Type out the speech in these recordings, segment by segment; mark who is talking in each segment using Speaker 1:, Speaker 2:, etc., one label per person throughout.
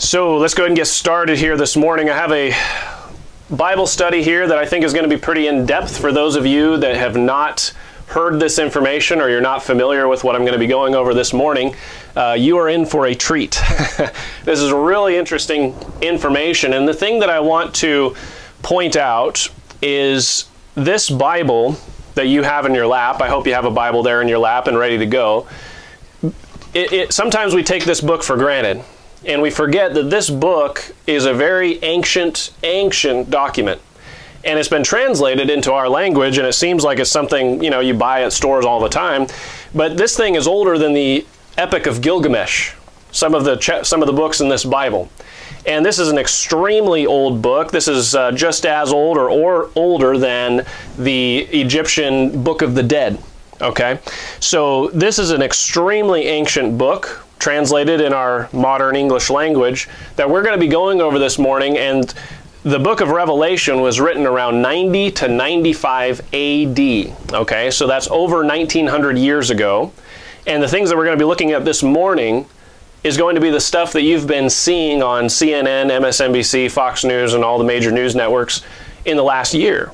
Speaker 1: So let's go ahead and get started here this morning. I have a Bible study here that I think is going to be pretty in depth for those of you that have not heard this information or you're not familiar with what I'm going to be going over this morning. Uh, you are in for a treat. this is really interesting information. And the thing that I want to point out is this Bible that you have in your lap. I hope you have a Bible there in your lap and ready to go. It, it, sometimes we take this book for granted and we forget that this book is a very ancient, ancient document. And it's been translated into our language, and it seems like it's something you know you buy at stores all the time. But this thing is older than the Epic of Gilgamesh, some of the some of the books in this Bible. And this is an extremely old book. This is uh, just as old or, or older than the Egyptian Book of the Dead. Okay, so this is an extremely ancient book translated in our modern English language that we're going to be going over this morning. And the book of Revelation was written around 90 to 95 AD. Okay, so that's over 1900 years ago. And the things that we're going to be looking at this morning is going to be the stuff that you've been seeing on CNN, MSNBC, Fox News, and all the major news networks in the last year.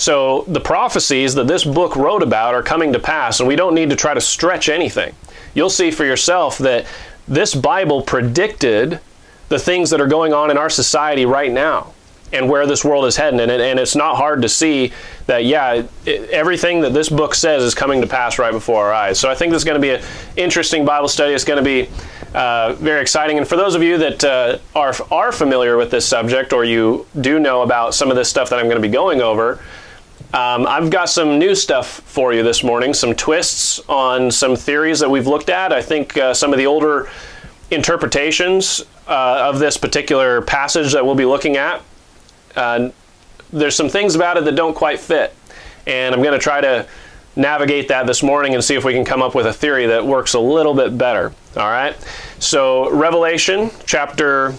Speaker 1: So the prophecies that this book wrote about are coming to pass, and we don't need to try to stretch anything you'll see for yourself that this Bible predicted the things that are going on in our society right now and where this world is heading. And, and it's not hard to see that, yeah, everything that this book says is coming to pass right before our eyes. So I think this is going to be an interesting Bible study. It's going to be uh, very exciting. And for those of you that uh, are, are familiar with this subject or you do know about some of this stuff that I'm going to be going over, um, I've got some new stuff for you this morning, some twists on some theories that we've looked at. I think uh, some of the older interpretations uh, of this particular passage that we'll be looking at, uh, there's some things about it that don't quite fit. And I'm going to try to navigate that this morning and see if we can come up with a theory that works a little bit better. All right? So, Revelation chapter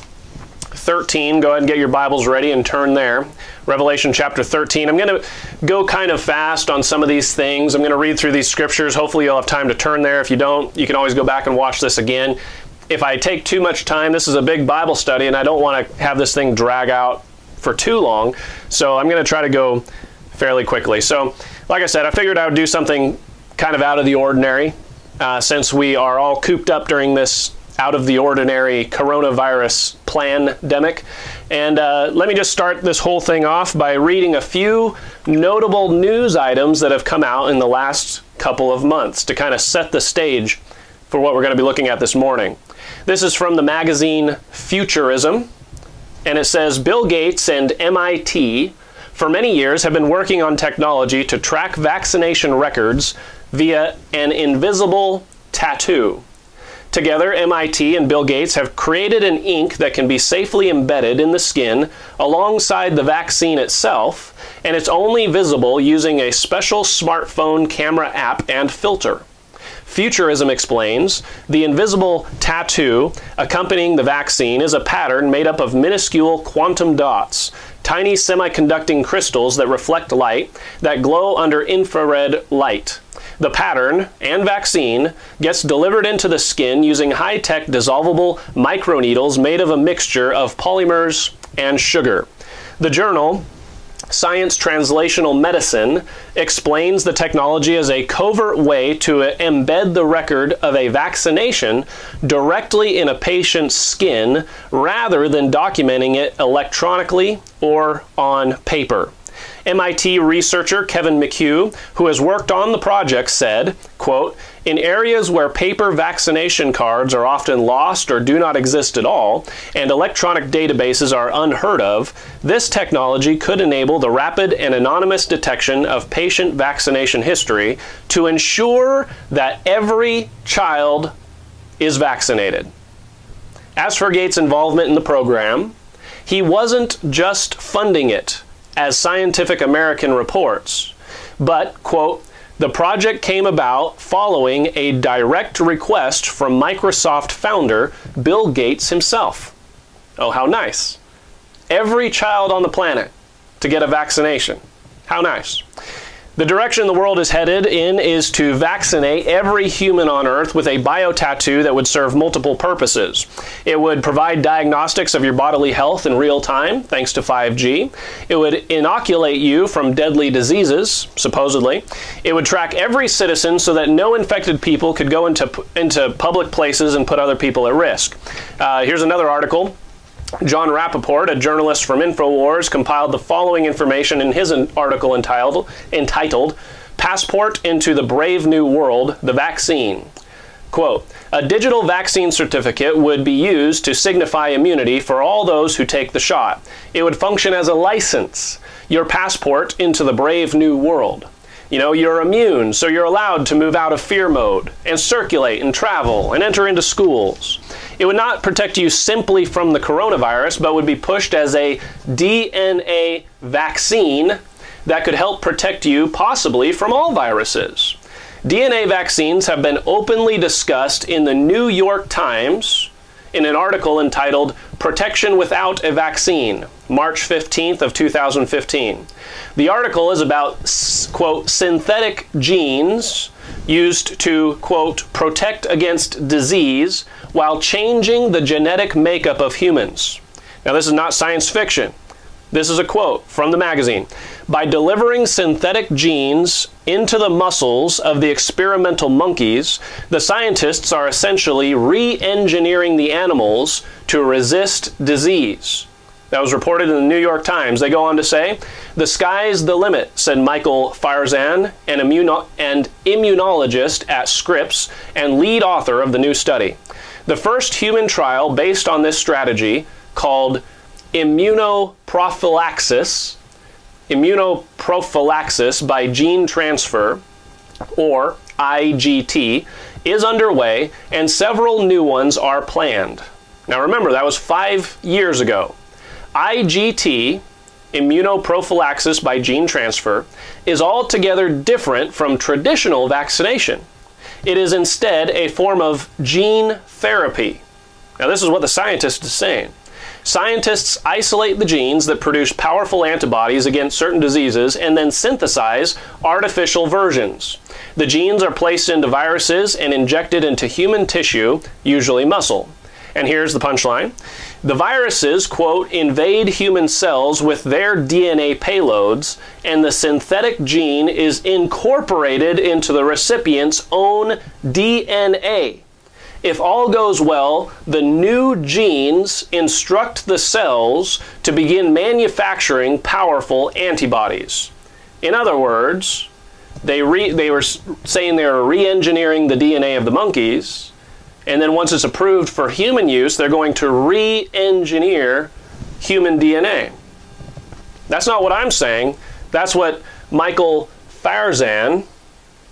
Speaker 1: 13. Go ahead and get your Bibles ready and turn there. Revelation chapter 13. I'm going to go kind of fast on some of these things. I'm going to read through these scriptures. Hopefully, you'll have time to turn there. If you don't, you can always go back and watch this again. If I take too much time, this is a big Bible study, and I don't want to have this thing drag out for too long. So I'm going to try to go fairly quickly. So, like I said, I figured I would do something kind of out of the ordinary uh, since we are all cooped up during this out of the ordinary coronavirus pandemic. And uh, let me just start this whole thing off by reading a few notable news items that have come out in the last couple of months to kind of set the stage for what we're going to be looking at this morning. This is from the magazine Futurism, and it says Bill Gates and MIT for many years have been working on technology to track vaccination records via an invisible tattoo. Together, MIT and Bill Gates have created an ink that can be safely embedded in the skin alongside the vaccine itself, and it's only visible using a special smartphone camera app and filter. Futurism explains the invisible tattoo accompanying the vaccine is a pattern made up of minuscule quantum dots, tiny semiconducting crystals that reflect light that glow under infrared light. The pattern and vaccine gets delivered into the skin using high-tech dissolvable microneedles made of a mixture of polymers and sugar. The journal Science Translational Medicine explains the technology as a covert way to embed the record of a vaccination directly in a patient's skin rather than documenting it electronically or on paper. MIT researcher Kevin McHugh, who has worked on the project, said, quote, in areas where paper vaccination cards are often lost or do not exist at all, and electronic databases are unheard of, this technology could enable the rapid and anonymous detection of patient vaccination history to ensure that every child is vaccinated. As for Gates' involvement in the program, he wasn't just funding it as Scientific American reports. But, quote, the project came about following a direct request from Microsoft founder Bill Gates himself. Oh, how nice. Every child on the planet to get a vaccination. How nice. The direction the world is headed in is to vaccinate every human on Earth with a bio tattoo that would serve multiple purposes. It would provide diagnostics of your bodily health in real time, thanks to 5G. It would inoculate you from deadly diseases, supposedly. It would track every citizen so that no infected people could go into, into public places and put other people at risk. Uh, here's another article Jon Rappoport, a journalist from InfoWars, compiled the following information in his article entitled, entitled Passport into the Brave New World The Vaccine. Quote, a digital vaccine certificate would be used to signify immunity for all those who take the shot. It would function as a license, your passport into the brave new world. You know, you're immune, so you're allowed to move out of fear mode and circulate and travel and enter into schools. It would not protect you simply from the coronavirus, but would be pushed as a DNA vaccine that could help protect you possibly from all viruses. DNA vaccines have been openly discussed in the New York Times in an article entitled Protection Without a Vaccine, March 15th of 2015. The article is about quote synthetic genes used to quote protect against disease while changing the genetic makeup of humans. Now, this is not science fiction. This is a quote from the magazine. By delivering synthetic genes into the muscles of the experimental monkeys, the scientists are essentially re engineering the animals to resist disease. That was reported in the New York Times. They go on to say, The sky's the limit, said Michael Farzan, an immuno- and immunologist at Scripps and lead author of the new study. The first human trial based on this strategy, called immunoprophylaxis, immunoprophylaxis by gene transfer, or IGT, is underway, and several new ones are planned. Now remember, that was five years ago. IGT, immunoprophylaxis by gene transfer, is altogether different from traditional vaccination. It is instead a form of gene therapy. Now, this is what the scientist is saying. Scientists isolate the genes that produce powerful antibodies against certain diseases and then synthesize artificial versions. The genes are placed into viruses and injected into human tissue, usually muscle. And here's the punchline. The viruses, quote, invade human cells with their DNA payloads, and the synthetic gene is incorporated into the recipient's own DNA. If all goes well, the new genes instruct the cells to begin manufacturing powerful antibodies. In other words, they, re, they were saying they were re engineering the DNA of the monkeys and then once it's approved for human use, they're going to re engineer human DNA. That's not what I'm saying. That's what Michael Farzan,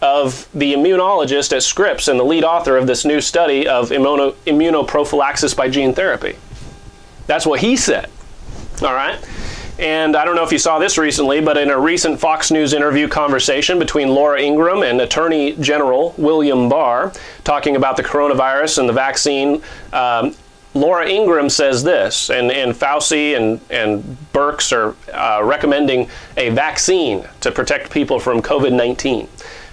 Speaker 1: of the immunologist at Scripps and the lead author of this new study of immuno- immunoprophylaxis by gene therapy. That's what he said. All right? And I don't know if you saw this recently, but in a recent Fox News interview conversation between Laura Ingraham and Attorney General William Barr, talking about the coronavirus and the vaccine, um, Laura Ingraham says this, and, and Fauci and, and Birx are uh, recommending a vaccine to protect people from COVID 19.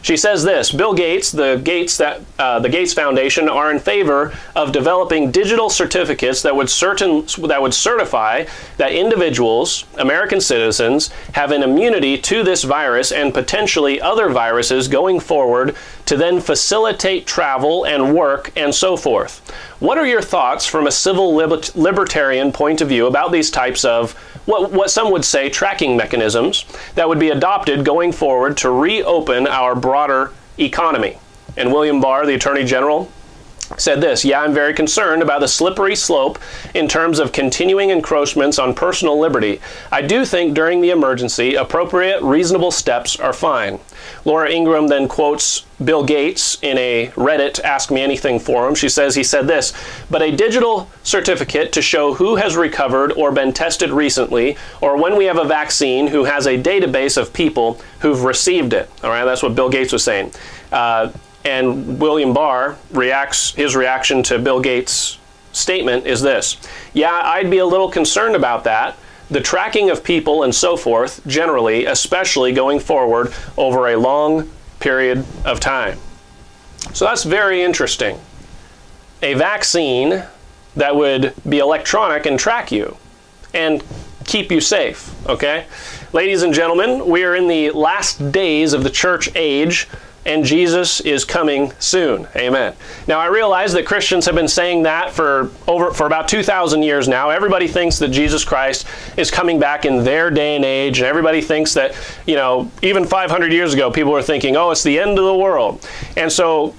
Speaker 1: She says this: Bill Gates, the Gates that uh, the Gates Foundation are in favor of developing digital certificates that would certain that would certify that individuals, American citizens, have an immunity to this virus and potentially other viruses going forward to then facilitate travel and work and so forth. What are your thoughts from a civil libertarian point of view about these types of what, what some would say tracking mechanisms that would be adopted going forward to reopen our broader economy? And William Barr, the Attorney General, said this Yeah, I'm very concerned about the slippery slope in terms of continuing encroachments on personal liberty. I do think during the emergency, appropriate, reasonable steps are fine. Laura Ingraham then quotes Bill Gates in a Reddit Ask Me Anything forum. She says he said this, but a digital certificate to show who has recovered or been tested recently, or when we have a vaccine, who has a database of people who've received it. All right, that's what Bill Gates was saying. Uh, and William Barr reacts, his reaction to Bill Gates' statement is this Yeah, I'd be a little concerned about that the tracking of people and so forth, generally, especially going forward over a long period of time. So that's very interesting. A vaccine that would be electronic and track you and keep you safe, okay? Ladies and gentlemen, we are in the last days of the church age and Jesus is coming soon. Amen. Now I realize that Christians have been saying that for over for about 2000 years now. Everybody thinks that Jesus Christ is coming back in their day and age and everybody thinks that, you know, even 500 years ago people were thinking, "Oh, it's the end of the world." And so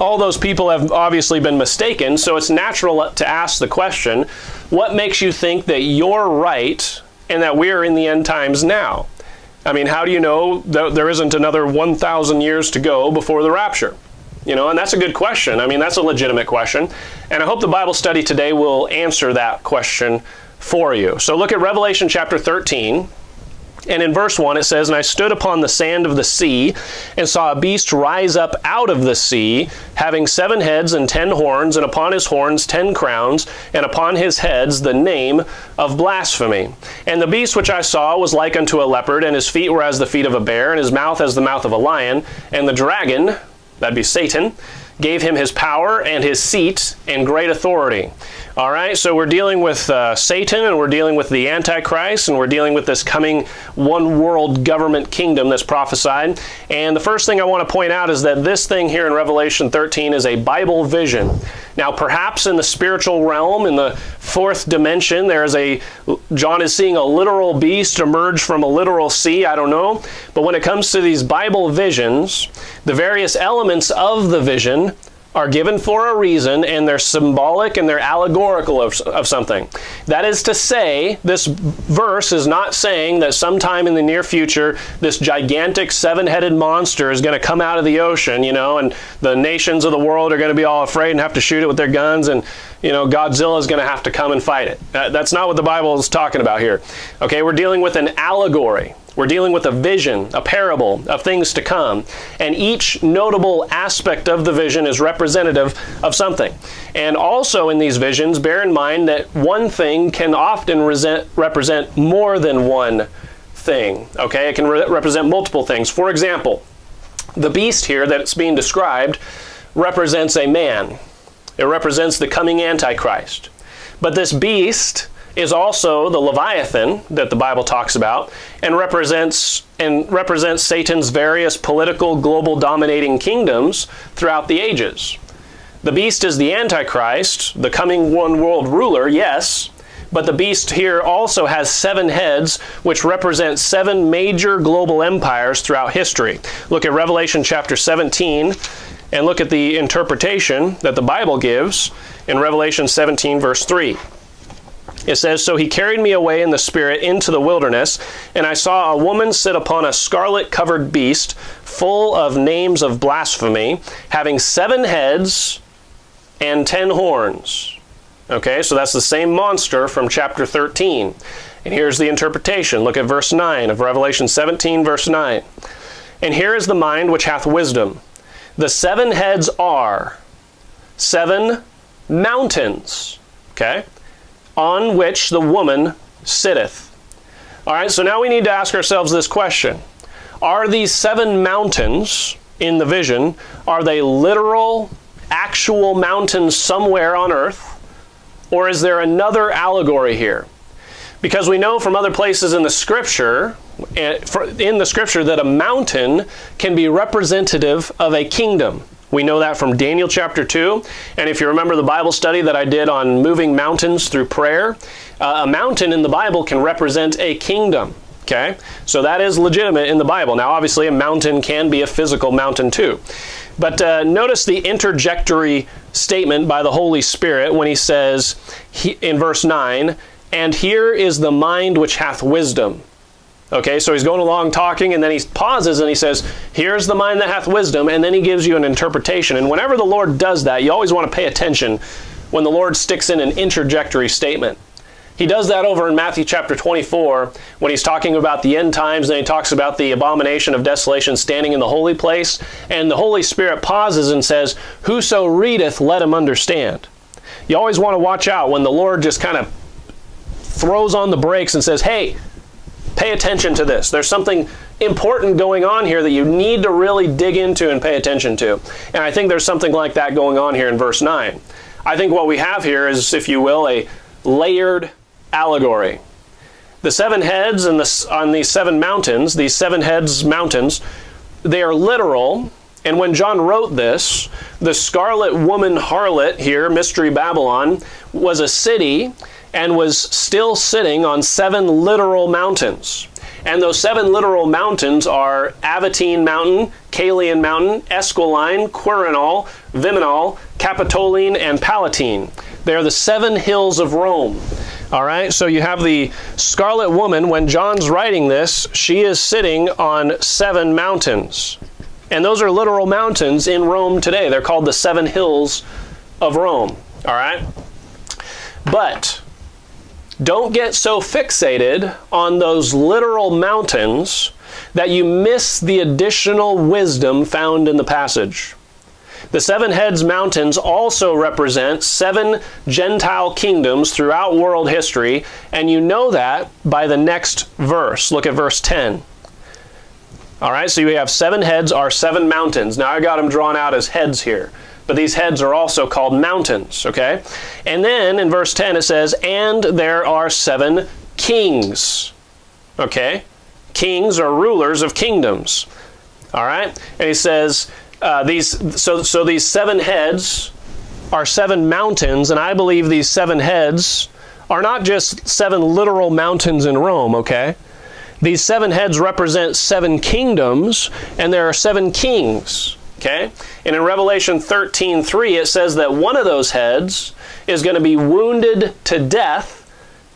Speaker 1: all those people have obviously been mistaken, so it's natural to ask the question, what makes you think that you're right and that we're in the end times now? I mean, how do you know that there isn't another 1,000 years to go before the rapture? You know, and that's a good question. I mean, that's a legitimate question. And I hope the Bible study today will answer that question for you. So look at Revelation chapter 13. And in verse 1 it says, And I stood upon the sand of the sea, and saw a beast rise up out of the sea, having seven heads and ten horns, and upon his horns ten crowns, and upon his heads the name of blasphemy. And the beast which I saw was like unto a leopard, and his feet were as the feet of a bear, and his mouth as the mouth of a lion. And the dragon, that'd be Satan, gave him his power and his seat and great authority. All right, so we're dealing with uh, Satan and we're dealing with the Antichrist and we're dealing with this coming one world government kingdom that's prophesied. And the first thing I want to point out is that this thing here in Revelation 13 is a Bible vision. Now, perhaps in the spiritual realm, in the fourth dimension, there is a, John is seeing a literal beast emerge from a literal sea. I don't know. But when it comes to these Bible visions, the various elements of the vision are given for a reason and they're symbolic and they're allegorical of, of something. That is to say, this verse is not saying that sometime in the near future this gigantic seven headed monster is going to come out of the ocean, you know, and the nations of the world are going to be all afraid and have to shoot it with their guns and, you know, Godzilla is going to have to come and fight it. that's not what the Bible is talking about here. Okay, we're dealing with an allegory. We're dealing with a vision, a parable of things to come, and each notable aspect of the vision is representative of something. And also in these visions, bear in mind that one thing can often represent more than one thing. Okay, it can re represent multiple things. For example, the beast here that's being described represents a man. It represents the coming Antichrist. But this beast is also the Leviathan that the Bible talks about and represents and represents Satan's various political global dominating kingdoms throughout the ages. The beast is the antichrist, the coming one world ruler, yes, but the beast here also has seven heads which represent seven major global empires throughout history. Look at Revelation chapter 17 and look at the interpretation that the Bible gives in Revelation 17 verse 3. It says, So he carried me away in the Spirit into the wilderness, and I saw a woman sit upon a scarlet covered beast, full of names of blasphemy, having seven heads and ten horns. Okay, so that's the same monster from chapter 13. And here's the interpretation. Look at verse 9 of Revelation 17, verse 9. And here is the mind which hath wisdom. The seven heads are seven mountains. Okay? On which the woman sitteth. All right, so now we need to ask ourselves this question Are these seven mountains in the vision, are they literal, actual mountains somewhere on earth? Or is there another allegory here? Because we know from other places in the scripture, eh, in the scripture, that a mountain can be representative of a kingdom. We know that from Daniel chapter 2. And if you remember the Bible study that I did on moving mountains through prayer, uh, a mountain in the Bible can represent a kingdom. Okay? So that is legitimate in the Bible. Now, obviously, a mountain can be a physical mountain too. But uh, notice the interjectory statement by the Holy Spirit when he says he, in verse 9, And here is the mind which hath wisdom. Okay, so he's going along talking, and then he pauses and he says, Here's the mind that hath wisdom, and then he gives you an interpretation. And whenever the Lord does that, you always want to pay attention when the Lord sticks in an interjectory statement. He does that over in Matthew chapter 24 when he's talking about the end times and he talks about the abomination of desolation standing in the holy place. And the Holy Spirit pauses and says, Whoso readeth, let him understand. You always want to watch out when the Lord just kind of throws on the brakes and says, hey, pay attention to this. There's something important going on here that you need to really dig into and pay attention to. And I think there's something like that going on here in verse 9. I think what we have here is, if you will, a layered allegory. The seven heads and the, on these seven mountains, these seven heads mountains, they are literal. And when John wrote this, the scarlet woman harlot here, Mystery Babylon, was a city and was still sitting on seven literal mountains. And those seven literal mountains are Aventine Mountain, Caelian Mountain, Esquiline, Quirinal, Viminal, Capitoline, and Palatine. They are the seven hills of Rome. All right, so you have the Scarlet Woman. When John's writing this, she is sitting on seven mountains. And those are literal mountains in Rome today. They're called the seven hills of Rome. All right? But don't get so fixated on those literal mountains that you miss the additional wisdom found in the passage. The seven heads mountains also represent seven Gentile kingdoms throughout world history, and you know that by the next verse. Look at verse 10. All right, so you have seven heads are seven mountains. Now I got them drawn out as heads here but these heads are also called mountains, okay? And then in verse 10 it says, And there are seven kings, okay? Kings are rulers of kingdoms, all right? And he says, uh, these, so, so these seven heads are seven mountains, and I believe these seven heads are not just seven literal mountains in Rome, okay? These seven heads represent seven kingdoms, and there are seven kings. Okay? And in Revelation 13 3, it says that one of those heads is going to be wounded to death,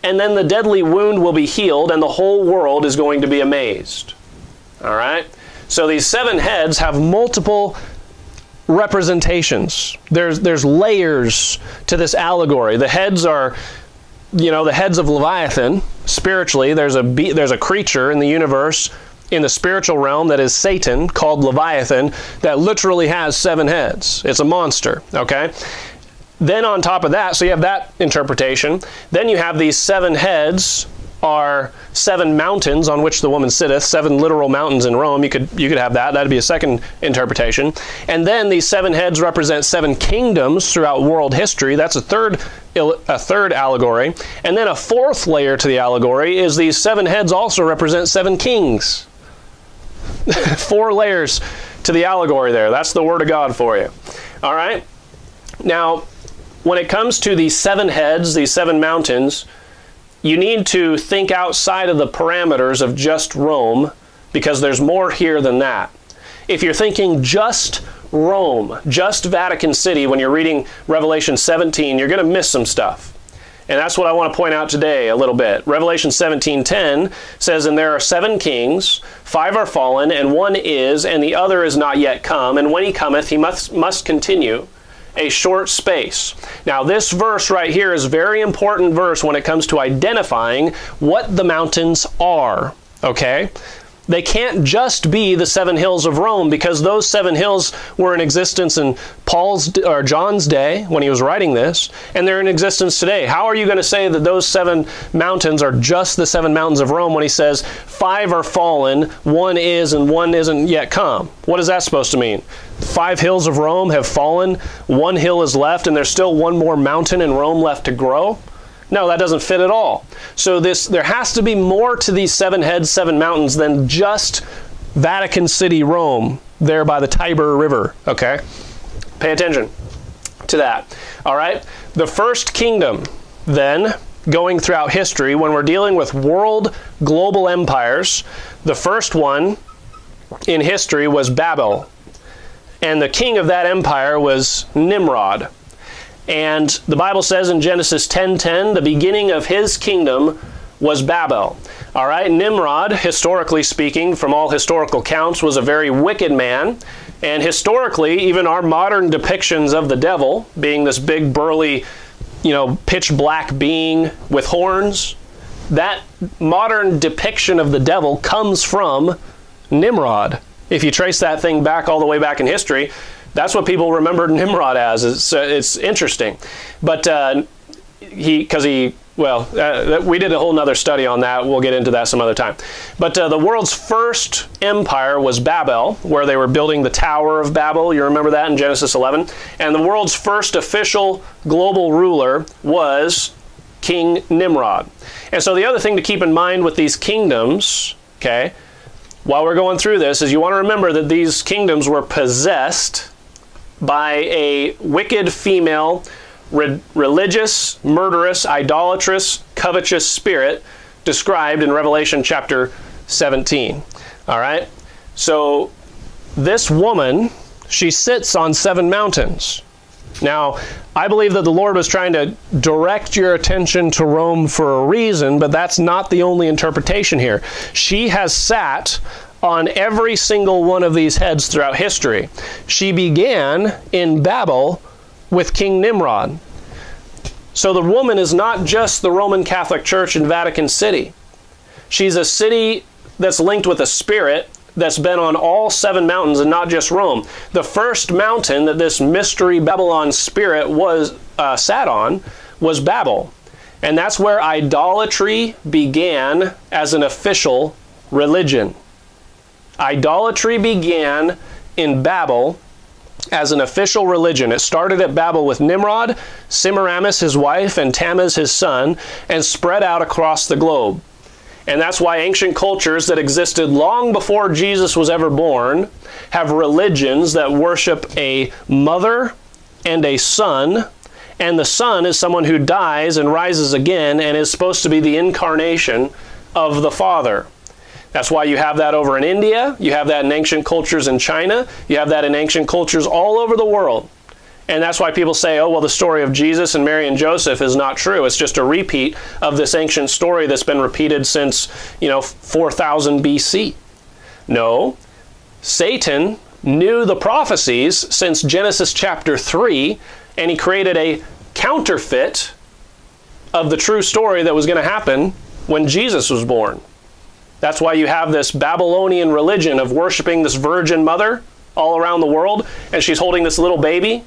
Speaker 1: and then the deadly wound will be healed, and the whole world is going to be amazed. All right? So these seven heads have multiple representations. There's, there's layers to this allegory. The heads are, you know, the heads of Leviathan. Spiritually, there's a, there's a creature in the universe in the spiritual realm that is Satan, called Leviathan, that literally has seven heads. It's a monster, okay? Then on top of that, so you have that interpretation. Then you have these seven heads are seven mountains on which the woman sitteth, seven literal mountains in Rome. You could you could have that. That'd be a second interpretation. And then these seven heads represent seven kingdoms throughout world history. That's a third a third allegory. And then a fourth layer to the allegory is these seven heads also represent seven kings. Four layers to the allegory there. That's the Word of God for you. All right? Now, when it comes to these seven heads, these seven mountains, you need to think outside of the parameters of just Rome because there's more here than that. If you're thinking just Rome, just Vatican City, when you're reading Revelation 17, you're going to miss some stuff. And that's what I want to point out today a little bit. Revelation 17:10 says, "And there are seven kings, five are fallen, and one is, and the other is not yet come, and when he cometh, he must must continue a short space." Now, this verse right here is a very important verse when it comes to identifying what the mountains are, okay? They can't just be the seven hills of Rome because those seven hills were in existence in Paul's or John's day when he was writing this, and they're in existence today. How are you going to say that those seven mountains are just the seven mountains of Rome when he says five are fallen, one is, and one isn't yet come? What is that supposed to mean? Five hills of Rome have fallen, one hill is left, and there's still one more mountain in Rome left to grow? No, that doesn't fit at all. So this there has to be more to these seven heads, seven mountains than just Vatican City, Rome, there by the Tiber River. Okay? Pay attention to that. All right? The first kingdom, then, going throughout history, when we're dealing with world global empires, the first one in history was Babel. And the king of that empire was Nimrod. And the Bible says in Genesis 10:10, the beginning of his kingdom was Babel. All right, Nimrod, historically speaking, from all historical counts, was a very wicked man. And historically, even our modern depictions of the devil, being this big, burly, you know, pitch black being with horns, that modern depiction of the devil comes from Nimrod. If you trace that thing back all the way back in history, that's what people remembered Nimrod as. It's, uh, it's interesting. But uh, he because he well uh, we did a whole nother study on that. We'll get into that some other time. But uh, the world's first empire was babel where they were building the tower of babel. You remember that in genesis 11 and the world's first official global ruler was king nimrod. And so the other thing to keep in mind with these kingdoms okay while we're going through this is you want to remember that these kingdoms were possessed by a wicked female re- religious, murderous, idolatrous, covetous spirit described in Revelation chapter 17. All right? So this woman, she sits on seven mountains. Now, I believe that the Lord was trying to direct your attention to Rome for a reason, but that's not the only interpretation here. She has sat on every single one of these heads throughout history. She began in Babel with King Nimrod. So the woman is not just the Roman Catholic Church in Vatican City. She's a city that's linked with a spirit that's been on all seven mountains and not just Rome. The first mountain that this mystery Babylon spirit was uh, sat on was Babel. And that's where idolatry began as an official religion. Idolatry began in Babel as an official religion. It started at Babel with Nimrod, Semiramis his wife, and Tammuz his son, and spread out across the globe. And that's why ancient cultures that existed long before Jesus was ever born have religions that worship a mother and a son. And the son is someone who dies and rises again and is supposed to be the incarnation of the father. That's why you have that over in India, you have that in ancient cultures in China, you have that in ancient cultures all over the world. And that's why people say, oh, well, the story of Jesus and Mary and Joseph is not true. It's just a repeat of this ancient story that's been repeated since, you know, 4000 BC. No, Satan knew the prophecies since Genesis chapter 3, and he created a counterfeit of the true story that was going to happen when Jesus was born. That's why you have this Babylonian religion of worshiping this virgin mother all around the world, and she's holding this little baby,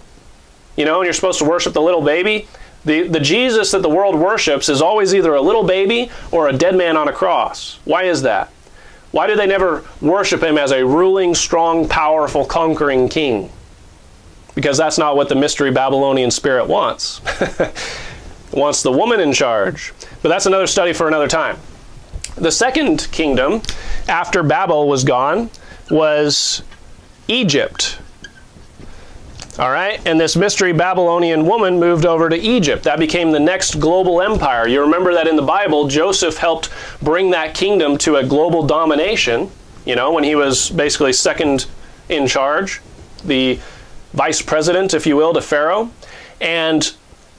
Speaker 1: you know, and you're supposed to worship the little baby. The, the Jesus that the world worships is always either a little baby or a dead man on a cross. Why is that? Why do they never worship him as a ruling, strong, powerful, conquering king? Because that's not what the mystery Babylonian spirit wants. wants the woman in charge. But that's another study for another time. The second kingdom after Babel was gone was Egypt. All right, and this mystery Babylonian woman moved over to Egypt. That became the next global empire. You remember that in the Bible, Joseph helped bring that kingdom to a global domination, you know, when he was basically second in charge, the vice president, if you will, to Pharaoh. And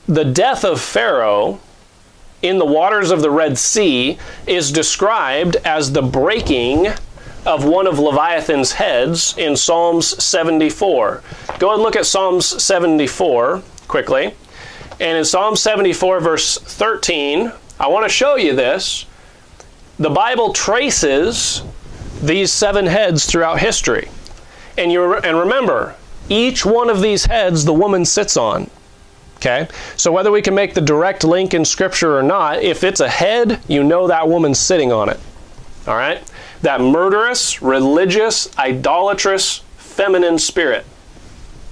Speaker 1: the death of Pharaoh in the waters of the Red Sea is described as the breaking of one of Leviathan's heads in Psalms 74. Go and look at Psalms 74 quickly. And in Psalm 74, verse 13, I want to show you this. The Bible traces these seven heads throughout history. And, you, and remember, each one of these heads the woman sits on. Okay? So whether we can make the direct link in Scripture or not, if it's a head, you know that woman's sitting on it. All right? That murderous, religious, idolatrous, feminine spirit.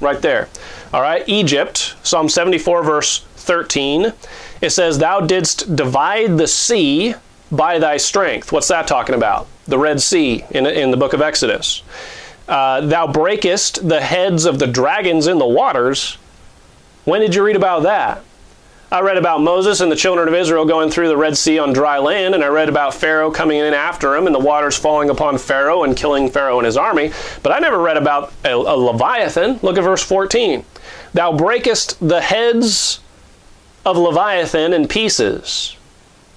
Speaker 1: Right there. All right? Egypt, Psalm 74, verse 13. It says, Thou didst divide the sea by thy strength. What's that talking about? The Red Sea in, in the book of Exodus. Uh, thou breakest the heads of the dragons in the waters when did you read about that? I read about Moses and the children of Israel going through the Red Sea on dry land, and I read about Pharaoh coming in after him and the waters falling upon Pharaoh and killing Pharaoh and his army. But I never read about a, a Leviathan. Look at verse 14. Thou breakest the heads of Leviathan in pieces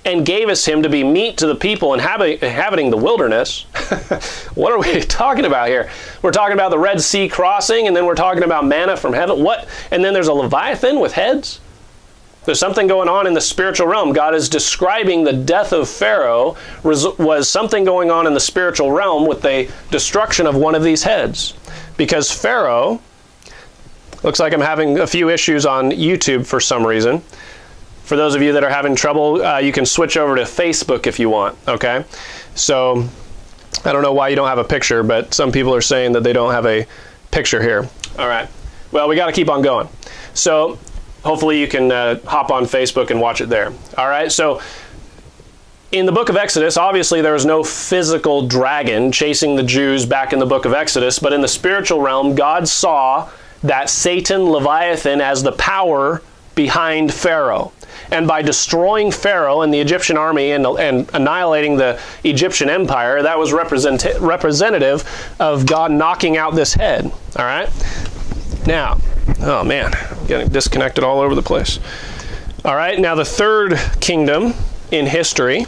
Speaker 1: and gavest him to be meat to the people inhabiting the wilderness. what are we talking about here? We're talking about the Red Sea crossing, and then we're talking about manna from heaven. What? And then there's a Leviathan with heads? There's something going on in the spiritual realm. God is describing the death of Pharaoh was something going on in the spiritual realm with the destruction of one of these heads. Because Pharaoh, looks like I'm having a few issues on YouTube for some reason. For those of you that are having trouble, uh, you can switch over to Facebook if you want, okay? So I don't know why you don't have a picture, but some people are saying that they don't have a picture here. All right. Well, we got to keep on going. So hopefully you can uh, hop on Facebook and watch it there. All right. So in the book of Exodus, obviously there was no physical dragon chasing the Jews back in the book of Exodus, but in the spiritual realm, God saw that Satan, Leviathan, as the power behind Pharaoh. And by destroying Pharaoh and the Egyptian army and, and annihilating the Egyptian empire, that was represent, representative of God knocking out this head. All right? Now, oh man, I'm getting disconnected all over the place. All right, now the third kingdom in history.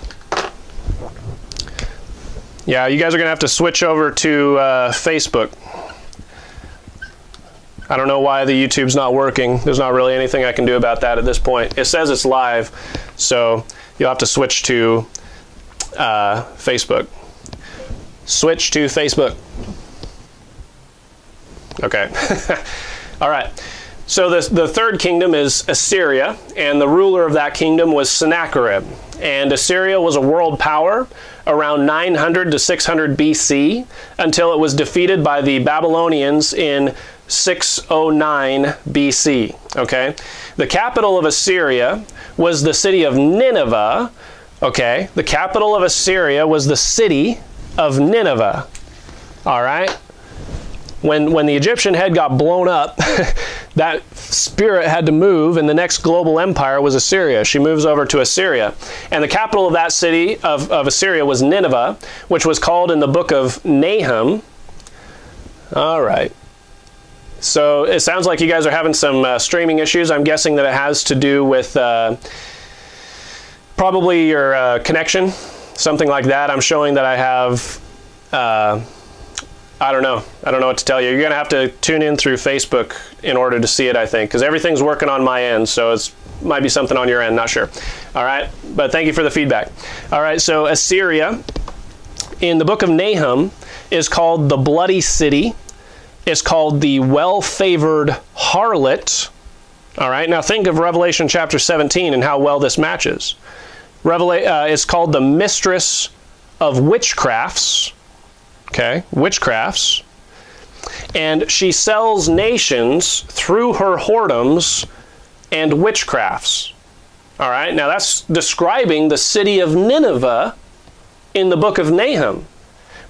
Speaker 1: Yeah, you guys are going to have to switch over to uh, Facebook. I don't know why the YouTube's not working. There's not really anything I can do about that at this point. It says it's live, so you'll have to switch to uh, Facebook. Switch to Facebook. Okay. All right. So the, the third kingdom is Assyria, and the ruler of that kingdom was Sennacherib. And Assyria was a world power around 900 to 600 BC until it was defeated by the Babylonians in 609 BC. Okay, the capital of Assyria was the city of Nineveh. Okay, the capital of Assyria was the city of Nineveh. All right. When when the Egyptian head got blown up, that spirit had to move, and the next global empire was Assyria. She moves over to Assyria, and the capital of that city of, of Assyria was Nineveh, which was called in the book of Nahum. All right. So it sounds like you guys are having some uh, streaming issues. I'm guessing that it has to do with uh, probably your uh, connection, something like that. I'm showing that I have, uh, I don't know. I don't know what to tell you. You're going to have to tune in through Facebook in order to see it, I think, because everything's working on my end. So it might be something on your end, not sure. All right. But thank you for the feedback. All right. So Assyria in the book of Nahum is called the bloody city is called the well favored harlot. All right, now think of Revelation chapter 17 and how well this matches. Revela- uh, it's called the mistress of witchcrafts. Okay, witchcrafts. And she sells nations through her whoredoms and witchcrafts. All right, now that's describing the city of Nineveh in the book of Nahum.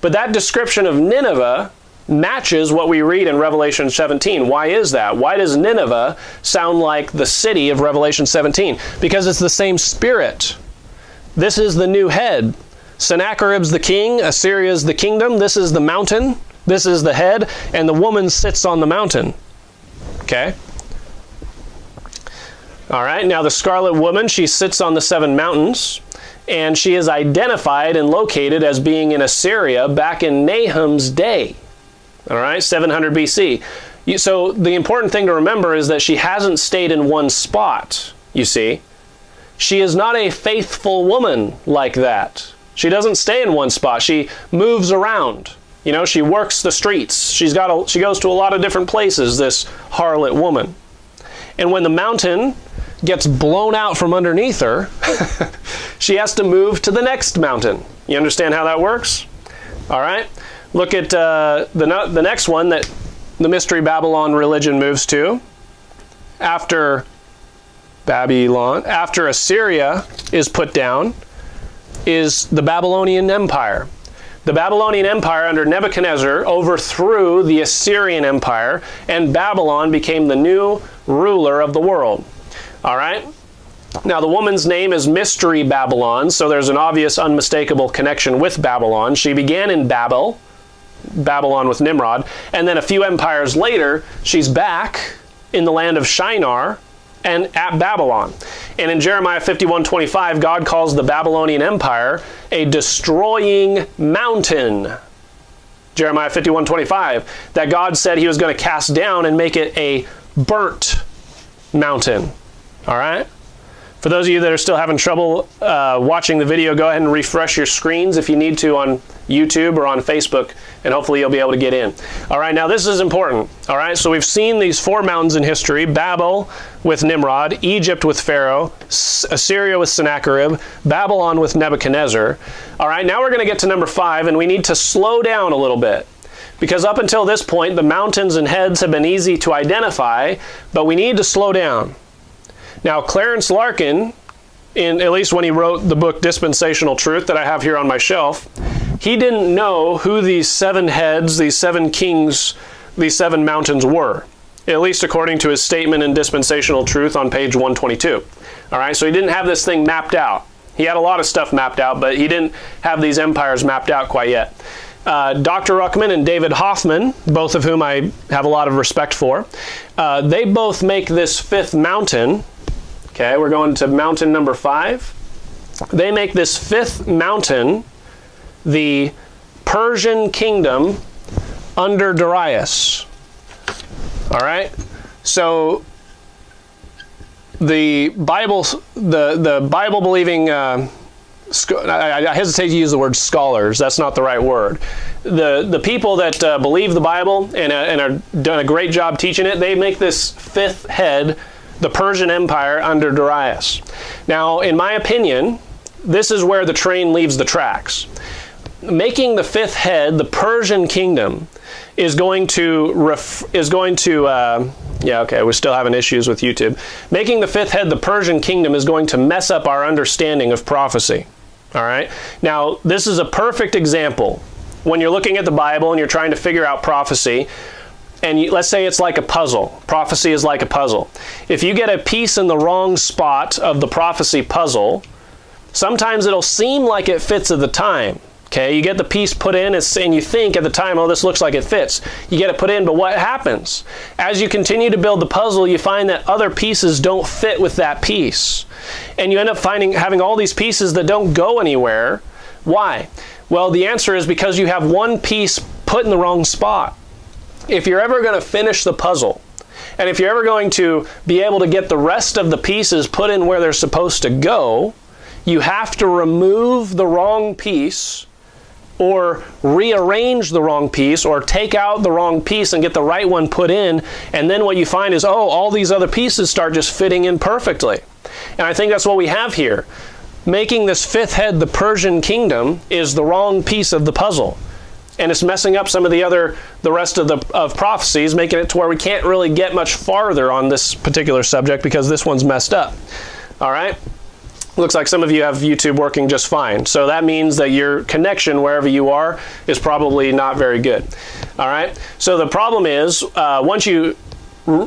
Speaker 1: But that description of Nineveh matches what we read in Revelation 17. Why is that? Why does Nineveh sound like the city of Revelation 17? Because it's the same spirit. This is the new head. Sennacherib's the king, Assyria's the kingdom, this is the mountain, this is the head, and the woman sits on the mountain. Okay? All right, now the scarlet woman, she sits on the seven mountains, and she is identified and located as being in Assyria back in Nahum's day. All right, 700 BC. So the important thing to remember is that she hasn't stayed in one spot, you see. She is not a faithful woman like that. She doesn't stay in one spot. She moves around. You know, she works the streets. She's got a, she goes to a lot of different places, this harlot woman. And when the mountain gets blown out from underneath her, she has to move to the next mountain. You understand how that works? All right? Look at uh, the, the next one that the Mystery Babylon religion moves to. After Babylon, after Assyria is put down, is the Babylonian Empire. The Babylonian Empire under Nebuchadnezzar overthrew the Assyrian Empire, and Babylon became the new ruler of the world. All right? Now, the woman's name is Mystery Babylon, so there's an obvious, unmistakable connection with Babylon. She began in Babel, Babylon with Nimrod. And then a few empires later, she's back in the land of Shinar and at Babylon. And in Jeremiah 51:25, God calls the Babylonian Empire a destroying mountain. Jeremiah 51:25, that God said he was going to cast down and make it a burnt mountain. All right? For those of you that are still having trouble uh, watching the video, go ahead and refresh your screens if you need to on YouTube or on Facebook, and hopefully you'll be able to get in. All right, now this is important. All right, so we've seen these four mountains in history Babel with Nimrod, Egypt with Pharaoh, Assyria with Sennacherib, Babylon with Nebuchadnezzar. All right, now we're going to get to number five, and we need to slow down a little bit. Because up until this point, the mountains and heads have been easy to identify, but we need to slow down. Now, Clarence Larkin, in at least when he wrote the book Dispensational Truth that I have here on my shelf, he didn't know who these seven heads, these seven kings, these seven mountains were. At least according to his statement in Dispensational Truth on page 122. All right, so he didn't have this thing mapped out. He had a lot of stuff mapped out, but he didn't have these empires mapped out quite yet. Uh, Dr. Ruckman and David Hoffman, both of whom I have a lot of respect for, uh, they both make this fifth mountain Okay, we're going to mountain number five. They make this fifth mountain the Persian kingdom under Darius. All right, so the Bible, the the Bible believing. Uh, I, hesitate to use the word scholars. That's not the right word. The the people that uh, believe the Bible and, uh, and are done a great job teaching it, they make this fifth head the Persian Empire under Darius. Now, in my opinion, this is where the train leaves the tracks. Making the fifth head the Persian kingdom is going to is going to uh, yeah okay we're still having issues with YouTube. Making the fifth head the Persian kingdom is going to mess up our understanding of prophecy. All right. Now this is a perfect example when you're looking at the Bible and you're trying to figure out prophecy and you, let's say it's like a puzzle. Prophecy is like a puzzle. If you get a piece in the wrong spot of the prophecy puzzle, sometimes it'll seem like it fits at the time. Okay, you get the piece put in and you think at the time, oh, this looks like it fits. You get it put in, but what happens? As you continue to build the puzzle, you find that other pieces don't fit with that piece. And you end up finding having all these pieces that don't go anywhere. Why? Well, the answer is because you have one piece put in the wrong spot if you're ever going to finish the puzzle, and if you're ever going to be able to get the rest of the pieces put in where they're supposed to go, you have to remove the wrong piece or rearrange the wrong piece or take out the wrong piece and get the right one put in. And then what you find is, oh, all these other pieces start just fitting in perfectly. And I think that's what we have here. Making this fifth head the Persian kingdom is the wrong piece of the puzzle and it's messing up some of the other the rest of the of prophecies making it to where we can't really get much farther on this particular subject because this one's messed up. All right? Looks like some of you have youtube working just fine. So that means that your connection wherever you are is probably not very good. All right? So the problem is uh, once you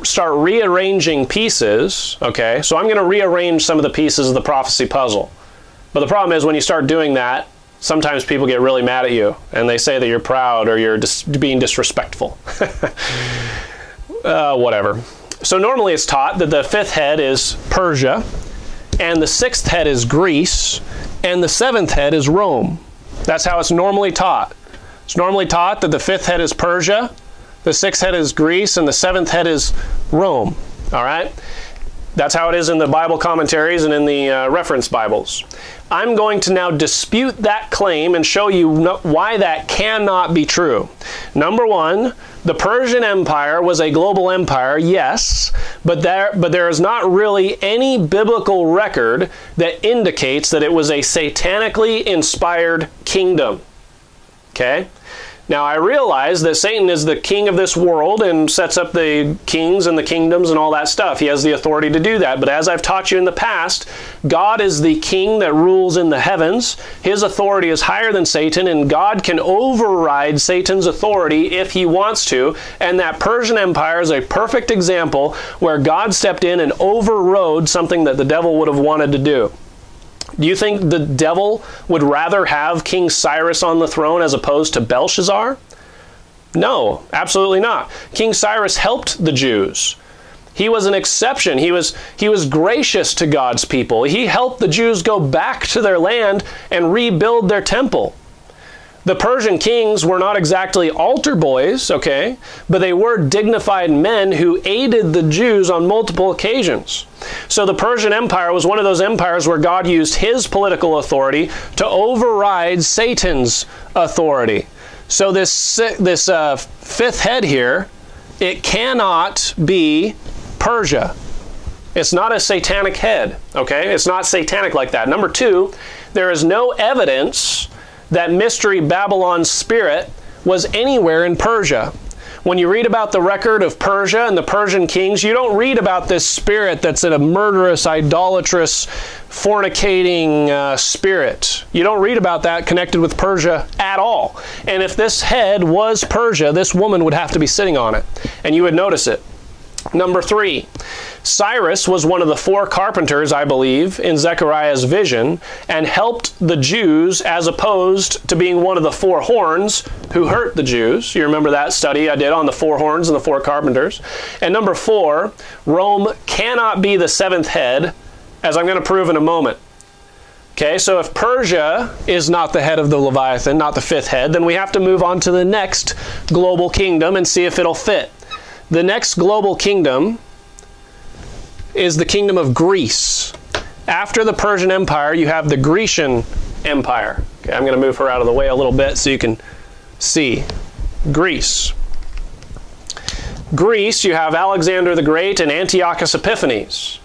Speaker 1: start rearranging pieces okay? So i'm going to rearrange some of the pieces of the prophecy puzzle. But the problem is when you start doing that sometimes people get really mad at you and they say that you're proud or you're dis- being disrespectful. uh, whatever. So normally it's taught that the fifth head is Persia, and the sixth head is Greece, and the seventh head is Rome. That's how it's normally taught. It's normally taught that the fifth head is Persia, the sixth head is Greece, and the seventh head is Rome. All right? That's how it is in the Bible commentaries and in the uh, reference Bibles. I'm going to now dispute that claim and show you no, why that cannot be true. Number one, the Persian Empire was a global empire, yes, but there, but there is not really any biblical record that indicates that it was a satanically inspired kingdom. Okay? Now, I realize that Satan is the king of this world and sets up the kings and the kingdoms and all that stuff. He has the authority to do that. But as I've taught you in the past, God is the king that rules in the heavens. His authority is higher than Satan, and God can override Satan's authority if he wants to. And that Persian Empire is a perfect example where God stepped in and overrode something that the devil would have wanted to do. Do you think the devil would rather have King Cyrus on the throne as opposed to Belshazzar? No, absolutely not. King Cyrus helped the Jews. He was an exception. He was, he was gracious to God's people. He helped the Jews go back to their land and rebuild their temple. The Persian kings were not exactly altar boys, okay, but they were dignified men who aided the Jews on multiple occasions. So the Persian Empire was one of those empires where God used his political authority to override Satan's authority. So this this uh, fifth head here, it cannot be Persia. It's not a satanic head, okay? It's not satanic like that. Number two, there is no evidence that mystery Babylon spirit was anywhere in Persia. When you read about the record of Persia and the Persian kings, you don't read about this spirit that's in a murderous, idolatrous, fornicating uh, spirit. You don't read about that connected with Persia at all. And if this head was Persia, this woman would have to be sitting on it, and you would notice it. Number three, Cyrus was one of the four carpenters, I believe, in Zechariah's vision and helped the Jews as opposed to being one of the four horns who hurt the Jews. You remember that study I did on the four horns and the four carpenters. And number four, Rome cannot be the seventh head, as I'm going to prove in a moment. Okay, so if Persia is not the head of the Leviathan, not the fifth head, then we have to move on to the next global kingdom and see if it'll fit. The next global kingdom is the kingdom of Greece. After the Persian Empire, you have the Grecian Empire. Okay, I'm going to move her out of the way a little bit so you can see. Greece. Greece, you have Alexander the Great and Antiochus Epiphanes.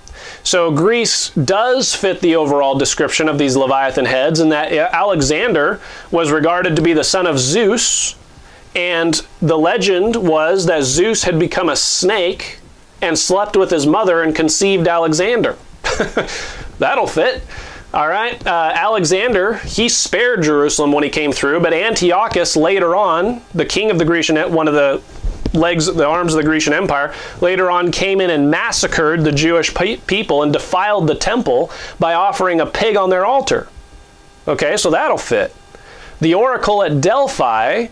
Speaker 1: So Greece does fit the overall description of these Leviathan heads in that uh, Alexander was regarded to be the son of Zeus, and the legend was that Zeus had become a snake and slept with his mother and conceived Alexander. That'll fit. All right. Uh, Alexander, he spared Jerusalem when he came through, but Antiochus later on, the king of the Grecian, one of the legs, the arms of the Grecian Empire, later on came in and massacred the Jewish pe- people and defiled the temple by offering a pig on their altar. Okay, so that'll fit. The oracle at Delphi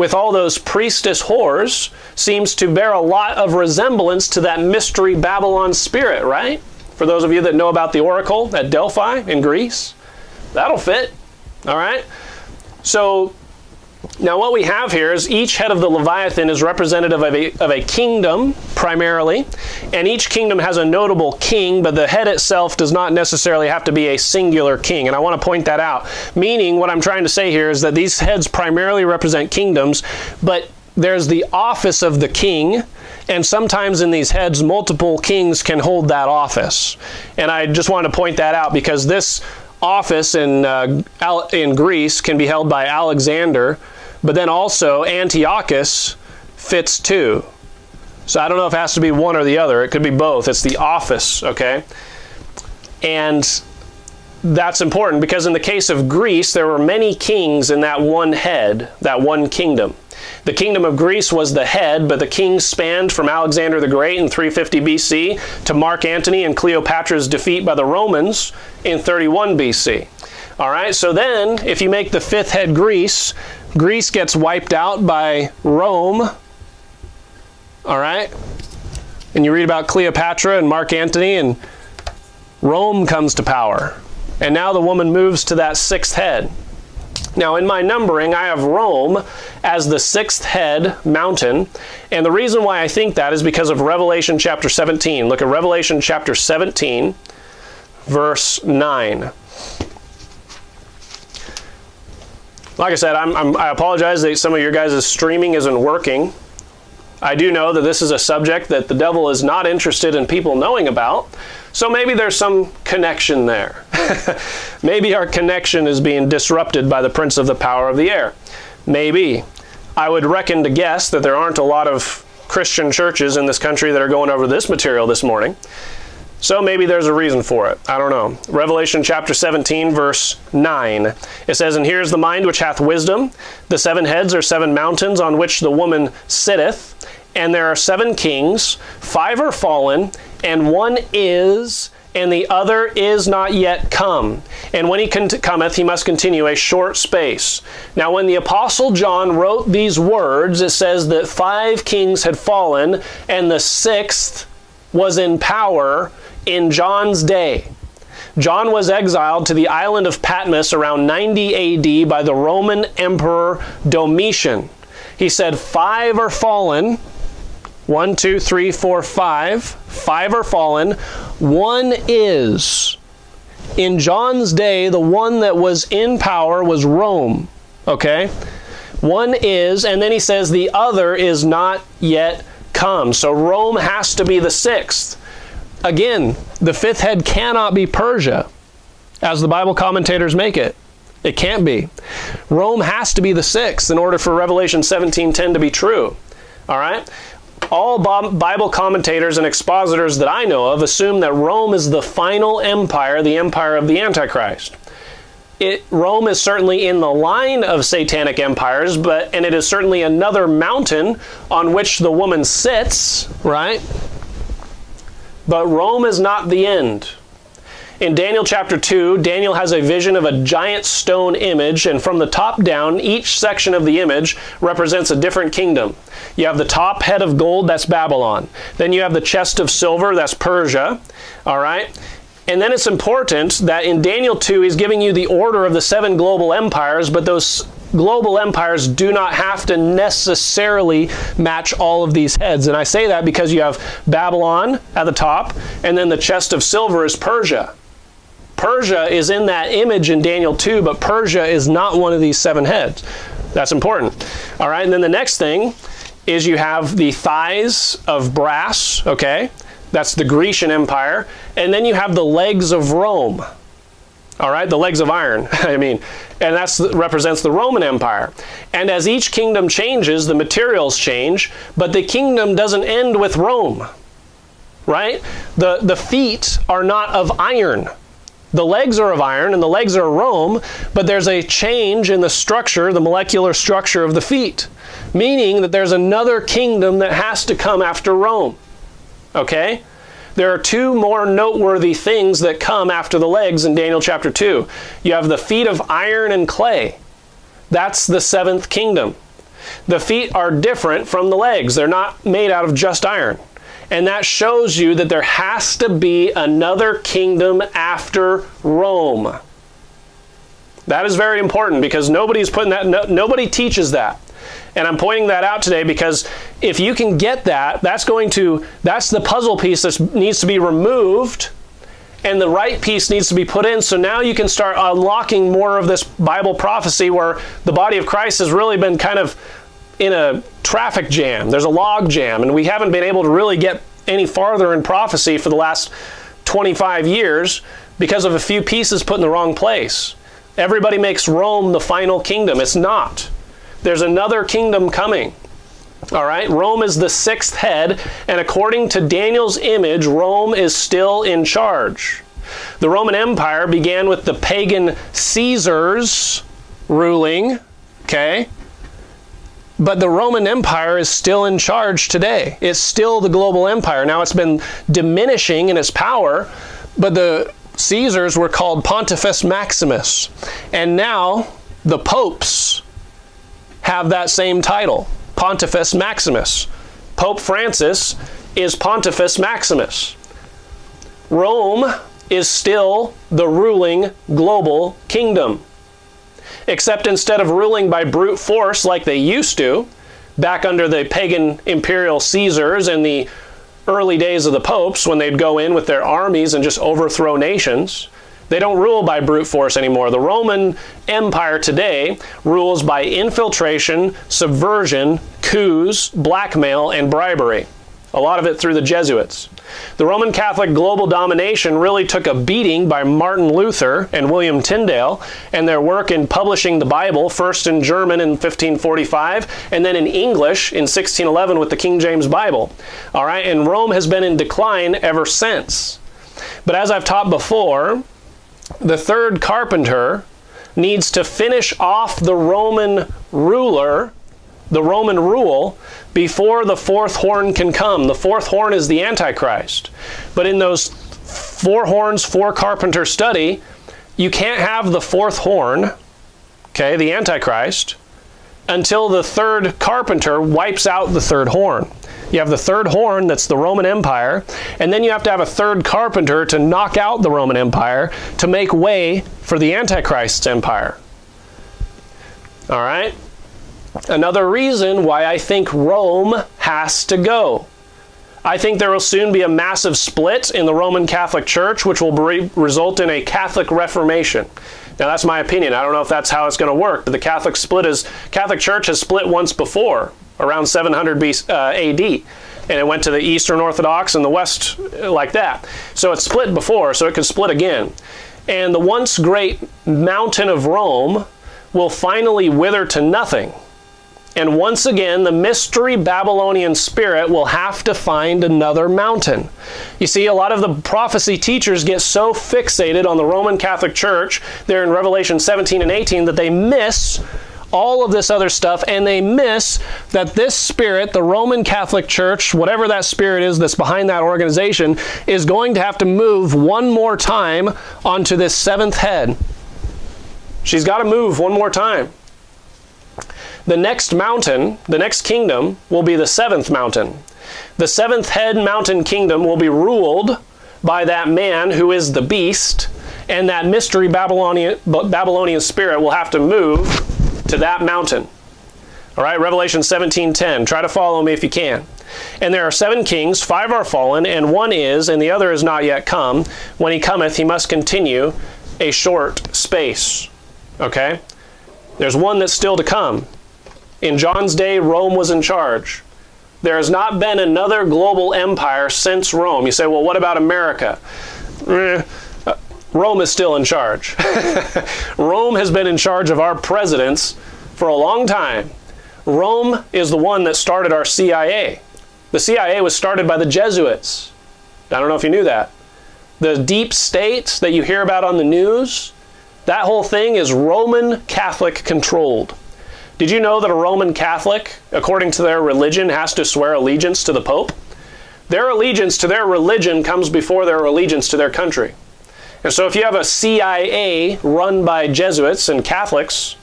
Speaker 1: with all those priestess whores seems to bear a lot of resemblance to that mystery Babylon spirit, right? For those of you that know about the oracle at Delphi in Greece, that'll fit. All right? So now, what we have here is each head of the Leviathan is representative of a, of a kingdom, primarily, and each kingdom has a notable king, but the head itself does not necessarily have to be a singular king. And I want to point that out. Meaning, what I'm trying to say here is that these heads primarily represent kingdoms, but there's the office of the king, and sometimes in these heads, multiple kings can hold that office. And I just want to point that out because this office in, uh, in Greece can be held by Alexander, but then also Antiochus fits too. So I don't know if it has to be one or the other. It could be both. It's the office, okay? And that's important because in the case of Greece, there were many kings in that one head, that one kingdom. The kingdom of Greece was the head, but the kings spanned from Alexander the Great in 350 BC to Mark Antony and Cleopatra's defeat by the Romans in 31 BC. All right, so then if you make the fifth head Greece, Greece gets wiped out by Rome. All right? And you read about Cleopatra and Mark Antony, and Rome comes to power. And now the woman moves to that sixth head. Now, in my numbering, I have Rome as the sixth head mountain. And the reason why I think that is because of Revelation chapter 17. Look at Revelation chapter 17, verse 9. Like I said, I'm, I'm, i apologize that some of your guys' streaming isn't working. I do know that this is a subject that the devil is not interested in people knowing about. So maybe there's some connection there. maybe our connection is being disrupted by the prince of the power of the air. Maybe. I would reckon to guess that there aren't a lot of Christian churches in this country that are going over this material this morning. So maybe there's a reason for it. I don't know. Revelation chapter 17, verse 9. It says, And here's the mind which hath wisdom. The seven heads are seven mountains on which the woman sitteth. And there are seven kings. Five are fallen, and one is, and the other is not yet come. And when he cometh, he must continue a short space. Now, when the Apostle John wrote these words, it says that five kings had fallen, and the sixth was in power in John's day. John was exiled to the island of Patmos around 90 AD by the Roman Emperor Domitian. He said, Five are fallen. One, two, three, four, five. Five are fallen. One is. In John's day, the one that was in power was Rome. Okay? One is, and then he says the other is not yet come. So Rome has to be the sixth. Again, the fifth head cannot be Persia, as the Bible commentators make it. It can't be. Rome has to be the sixth in order for Revelation 17:10 to be true. All right? All Bible commentators and expositors that I know of assume that Rome is the final empire, the empire of the Antichrist. It, Rome is certainly in the line of satanic empires, but and it is certainly another mountain on which the woman sits, right? But Rome is not the end. In Daniel chapter 2, Daniel has a vision of a giant stone image, and from the top down, each section of the image represents a different kingdom. You have the top head of gold, that's Babylon. Then you have the chest of silver, that's Persia. All right? And then it's important that in Daniel 2, he's giving you the order of the seven global empires, but those global empires do not have to necessarily match all of these heads. And I say that because you have Babylon at the top, and then the chest of silver is Persia. Persia is in that image in Daniel 2, but Persia is not one of these seven heads. That's important. All right, and then the next thing is you have the thighs of brass, okay? That's the Grecian Empire. And then you have the legs of Rome. All right, the legs of iron, I mean, and that represents the Roman Empire. And as each kingdom changes, the materials change, but the kingdom doesn't end with Rome, right? The, the feet are not of iron. The legs are of iron and the legs are Rome, but there's a change in the structure, the molecular structure of the feet, meaning that there's another kingdom that has to come after Rome. Okay? There are two more noteworthy things that come after the legs in Daniel chapter 2. You have the feet of iron and clay. That's the seventh kingdom. The feet are different from the legs, they're not made out of just iron. And that shows you that there has to be another kingdom after Rome. That is very important because nobody's putting that, no, nobody teaches that. And I'm pointing that out today because if you can get that, that's going to, that's the puzzle piece that needs to be removed and the right piece needs to be put in. So now you can start unlocking more of this Bible prophecy where the body of Christ has really been kind of in a traffic jam. There's a log jam, and we haven't been able to really get any farther in prophecy for the last 25 years because of a few pieces put in the wrong place. Everybody makes Rome the final kingdom. It's not. There's another kingdom coming. All right, Rome is the sixth head, and according to Daniel's image, Rome is still in charge. The Roman Empire began with the pagan Caesars ruling, okay? But the Roman Empire is still in charge today. It's still the global empire. Now it's been diminishing in its power, but the Caesars were called Pontifex Maximus. And now the popes have that same title, Pontifex Maximus. Pope Francis is Pontifex Maximus. Rome is still the ruling global kingdom except instead of ruling by brute force like they used to, back under the pagan imperial Caesars and the early days of the popes when they'd go in with their armies and just overthrow nations. They don't rule by brute force anymore. The Roman Empire today rules by infiltration, subversion, coups, blackmail, and bribery. A lot of it through the Jesuits. The Roman Catholic global domination really took a beating by Martin Luther and William Tyndale and their work in publishing the Bible, first in German in 1545 and then in English in 1611 with the King James Bible. All right, and Rome has been in decline ever since. But as I've taught before, the third carpenter needs to finish off the Roman ruler, the Roman rule, before the fourth horn can come. The fourth horn is the Antichrist. But in those four horns, four carpenter study, you can't have the fourth horn, okay, the Antichrist, until the third carpenter wipes out the third horn. You have the third horn, that's the Roman Empire, and then you have to have a third carpenter to knock out the Roman Empire to make way for the Antichrist's empire. All right? Another reason why I think Rome has to go. I think there will soon be a massive split in the Roman Catholic Church, which will be, result in a Catholic Reformation. Now, that's my opinion. I don't know if that's how it's going to work, but the Catholic split is Catholic Church has split once before, around 700 BC, uh, AD, and it went to the Eastern Orthodox and the West uh, like that. So it split before, so it could split again. And the once great mountain of Rome will finally wither to nothing and once again, the mystery Babylonian spirit will have to find another mountain. You see, a lot of the prophecy teachers get so fixated on the Roman Catholic Church there in Revelation 17 and 18 that they miss all of this other stuff and they miss that this spirit, the Roman Catholic Church, whatever that spirit is that's behind that organization, is going to have to move one more time onto this seventh head. She's got to move one more time. The next mountain, the next kingdom, will be the seventh mountain. The seventh head mountain kingdom will be ruled by that man who is the beast, and that mystery Babylonian, Babylonian spirit will have to move to that mountain. All right, Revelation 17:10. Try to follow me if you can. And there are seven kings, five are fallen, and one is, and the other is not yet come. When he cometh, he must continue a short space. Okay? There's one that's still to come. In John's day, Rome was in charge. There has not been another global empire since Rome. You say, well, what about America? Eh, uh, Rome is still in charge. Rome has been in charge of our presidents for a long time. Rome is the one that started our CIA. The CIA was started by the Jesuits. I don't know if you knew that. The deep state that you hear about on the news, that whole thing is Roman Catholic controlled. Did you know that a Roman Catholic, according to their religion, has to swear allegiance to the Pope? Their allegiance to their religion comes before their allegiance to their country. And so if you have a CIA run by Jesuits and Catholics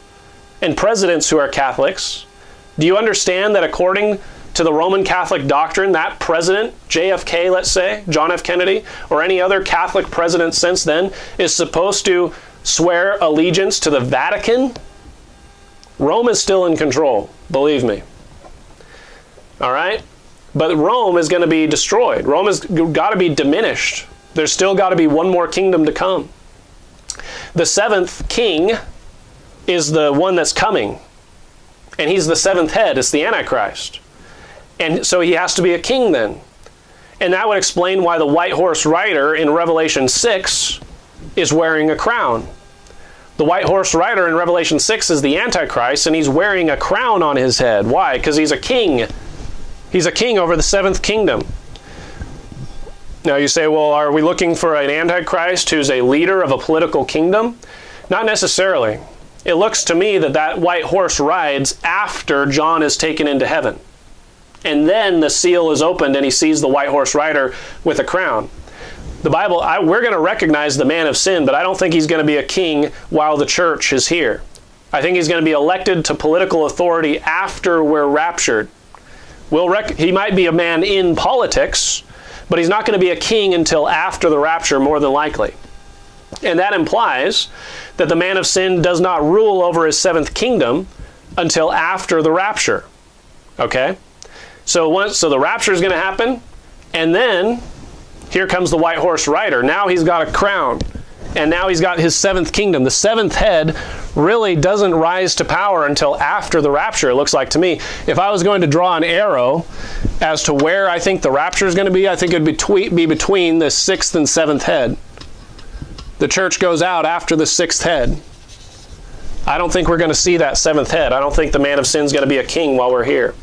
Speaker 1: and presidents who are Catholics, do you understand that according to the Roman Catholic doctrine, that president, JFK, let's say, John F. Kennedy, or any other Catholic president since then, is supposed to swear allegiance to the Vatican Rome is still in control, believe me. All right? But Rome is going to be destroyed. Rome has got to be diminished. There's still got to be one more kingdom to come. The seventh king is the one that's coming. And he's the seventh head. It's the Antichrist. And so he has to be a king then. And that would explain why the white horse rider in Revelation 6 is wearing a crown. The white horse rider in Revelation 6 is the Antichrist, and he's wearing a crown on his head. Why? Because he's a king. He's a king over the seventh kingdom. Now you say, well, are we looking for an Antichrist who's a leader of a political kingdom? Not necessarily. It looks to me that that white horse rides after John is taken into heaven. And then the seal is opened and he sees the white horse rider with a crown the Bible, I, we're going to recognize the man of sin, but I don't think he's going to be a king while the church is here. I think he's going to be elected to political authority after we're raptured. We'll he might be a man in politics, but he's not going to be a king until after the rapture, more than likely. And that implies that the man of sin does not rule over his seventh kingdom until after the rapture. Okay? So once so the rapture is going to happen, and then here comes the white horse rider. Now he's got a crown. And now he's got his seventh kingdom. The seventh head really doesn't rise to power until after the rapture, it looks like to me. If I was going to draw an arrow as to where I think the rapture is going to be, I think it would be between the sixth and seventh head. The church goes out after the sixth head. I don't think we're going to see that seventh head. I don't think the man of sin is going to be a king while we're here.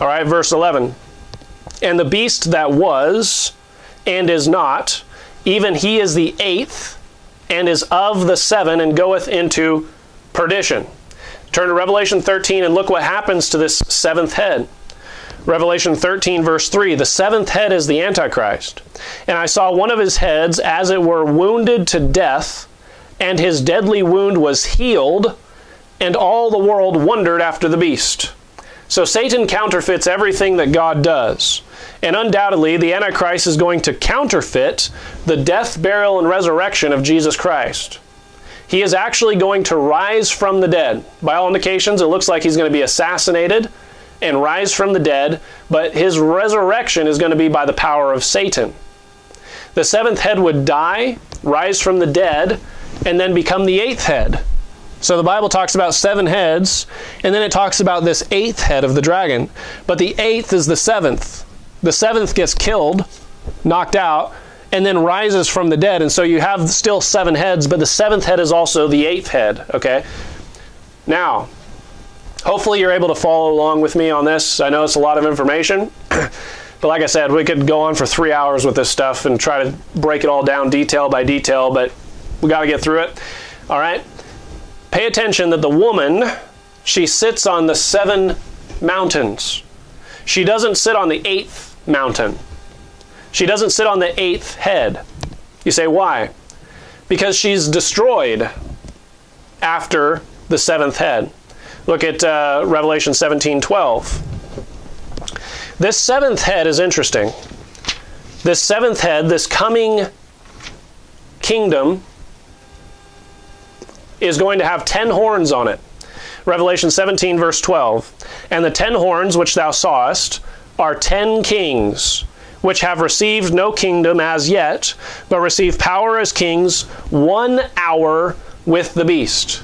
Speaker 1: All right, verse 11. And the beast that was and is not. Even he is the eighth and is of the seven and goeth into perdition. Turn to Revelation 13 and look what happens to this seventh head. Revelation 13, verse 3 The seventh head is the Antichrist. And I saw one of his heads as it were wounded to death, and his deadly wound was healed, and all the world wondered after the beast. So Satan counterfeits everything that God does. And undoubtedly, the Antichrist is going to counterfeit the death, burial, and resurrection of Jesus Christ. He is actually going to rise from the dead. By all indications, it looks like he's going to be assassinated and rise from the dead, but his resurrection is going to be by the power of Satan. The seventh head would die, rise from the dead, and then become the eighth head. So the Bible talks about seven heads, and then it talks about this eighth head of the dragon. But the eighth is the seventh. The seventh gets killed, knocked out, and then rises from the dead. And so you have still seven heads, but the seventh head is also the eighth head, okay? Now, hopefully you're able to follow along with me on this. I know it's a lot of information. But like I said, we could go on for three hours with this stuff and try to break it all down detail by detail, but we got to get through it. All right? Pay attention that the woman, she sits on the seven mountains. She doesn't sit on the eighth mountain. She doesn't sit on the eighth head. You say, why? Because she's destroyed after the seventh head. Look at uh, Revelation 17 12. This seventh head is interesting. This seventh head, this coming kingdom, is going to have ten horns on it. Revelation 17, verse 12. And the ten horns which thou sawest are ten kings, which have received no kingdom as yet, but receive power as kings one hour with the beast.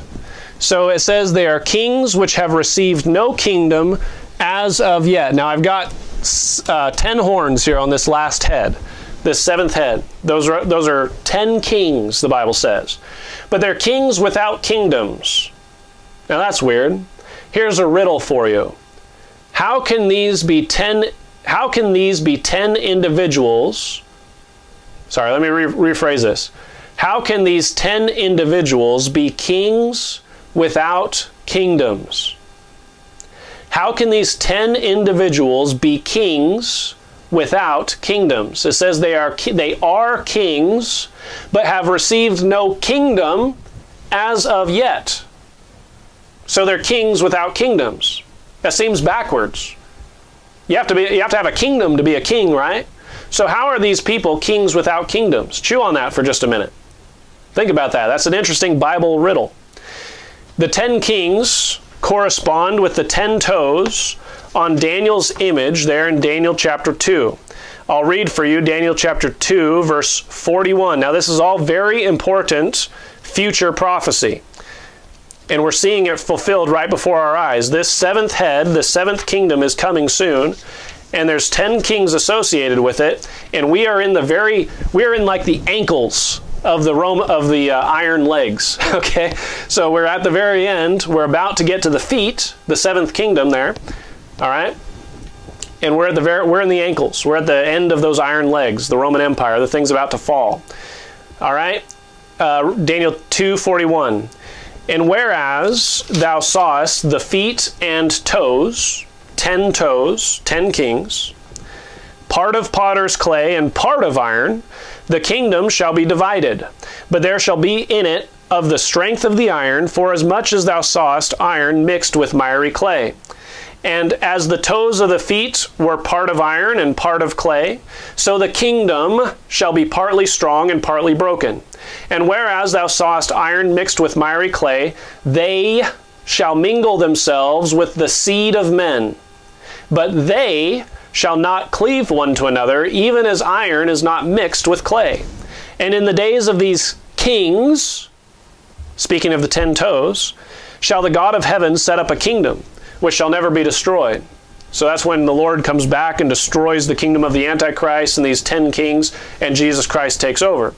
Speaker 1: So it says they are kings which have received no kingdom as of yet. Now I've got uh, 10 horns here on this last head, this seventh head. Those are, those are 10 kings, the Bible says. But they're kings without kingdoms. Now that's weird. Here's a riddle for you. How can these be 10 how can these be 10 individuals? Sorry, let me re- rephrase this. How can these 10 individuals be kings without kingdoms? How can these 10 individuals be kings without kingdoms? It says they are, they are kings, but have received no kingdom as of yet. So they're kings without kingdoms. That seems backwards. You have to be you have to have a kingdom to be a king, right? So how are these people kings without kingdoms? Chew on that for just a minute. Think about that. That's an interesting Bible riddle. The 10 kings correspond with the 10 toes on Daniel's image there in Daniel chapter 2. I'll read for you Daniel chapter 2, verse 41. Now, this is all very important future prophecy. And we're seeing it fulfilled right before our eyes. This seventh head, the seventh kingdom, is coming soon. And there's 10 kings associated with it. And we are in the very, we are in like the ankles of the Rome of the uh, iron legs. Okay, so we're at the very end. We're about to get to the feet, the seventh kingdom there. All right, and we're at the very we're in the ankles. We're at the end of those iron legs, the Roman Empire. The thing's about to fall. All right, uh, Daniel two forty one. And whereas thou sawest the feet and toes, ten toes, ten kings, part of potter's clay and part of iron, the kingdom shall be divided, but there shall be in it of the strength of the iron, for as much as thou sawest iron mixed with miry clay. And as the toes of the feet were part of iron and part of clay, so the kingdom shall be partly strong and partly broken. And whereas thou sawest iron mixed with miry clay, they shall mingle themselves with the seed of men. But they shall not cleave one to another, even as iron is not mixed with clay. And in the days of these kings, speaking of the ten toes, shall the God of heaven set up a kingdom which shall never be destroyed. So that's when the Lord comes back and destroys the kingdom of the Antichrist and these ten kings, and Jesus Christ takes over.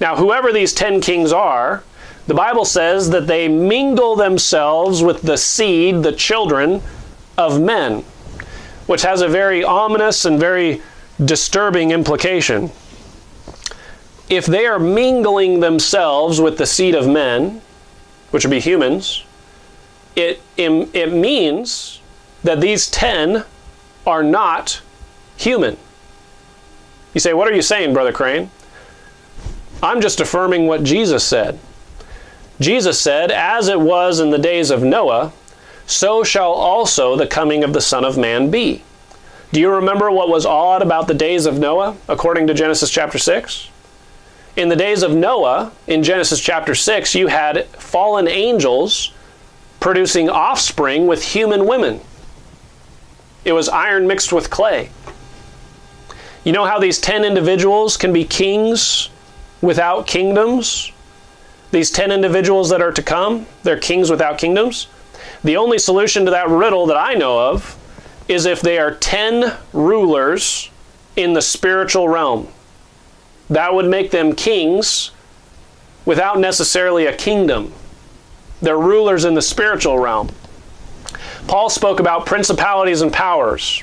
Speaker 1: Now, whoever these ten kings are, the Bible says that they mingle themselves with the seed, the children of men which has a very ominous and very disturbing implication. If they are mingling themselves with the seed of men, which would be humans, it, it means that these 10 are not human. You say, What are you saying, Brother Crane? I'm just affirming what Jesus said. Jesus said, As it was in the days of Noah, so shall also the coming of the Son of Man be. Do you remember what was odd about the days of Noah, according to Genesis chapter 6? In the days of Noah, in Genesis chapter 6, you had fallen angels producing offspring with human women. It was iron mixed with clay. You know how these 10 individuals can be kings without kingdoms? These 10 individuals that are to come, they're kings without kingdoms. The only solution to that riddle that I know of is if they are 10 rulers in the spiritual realm. That would make them kings without necessarily a kingdom. They're rulers in the spiritual realm. Paul spoke about principalities and powers.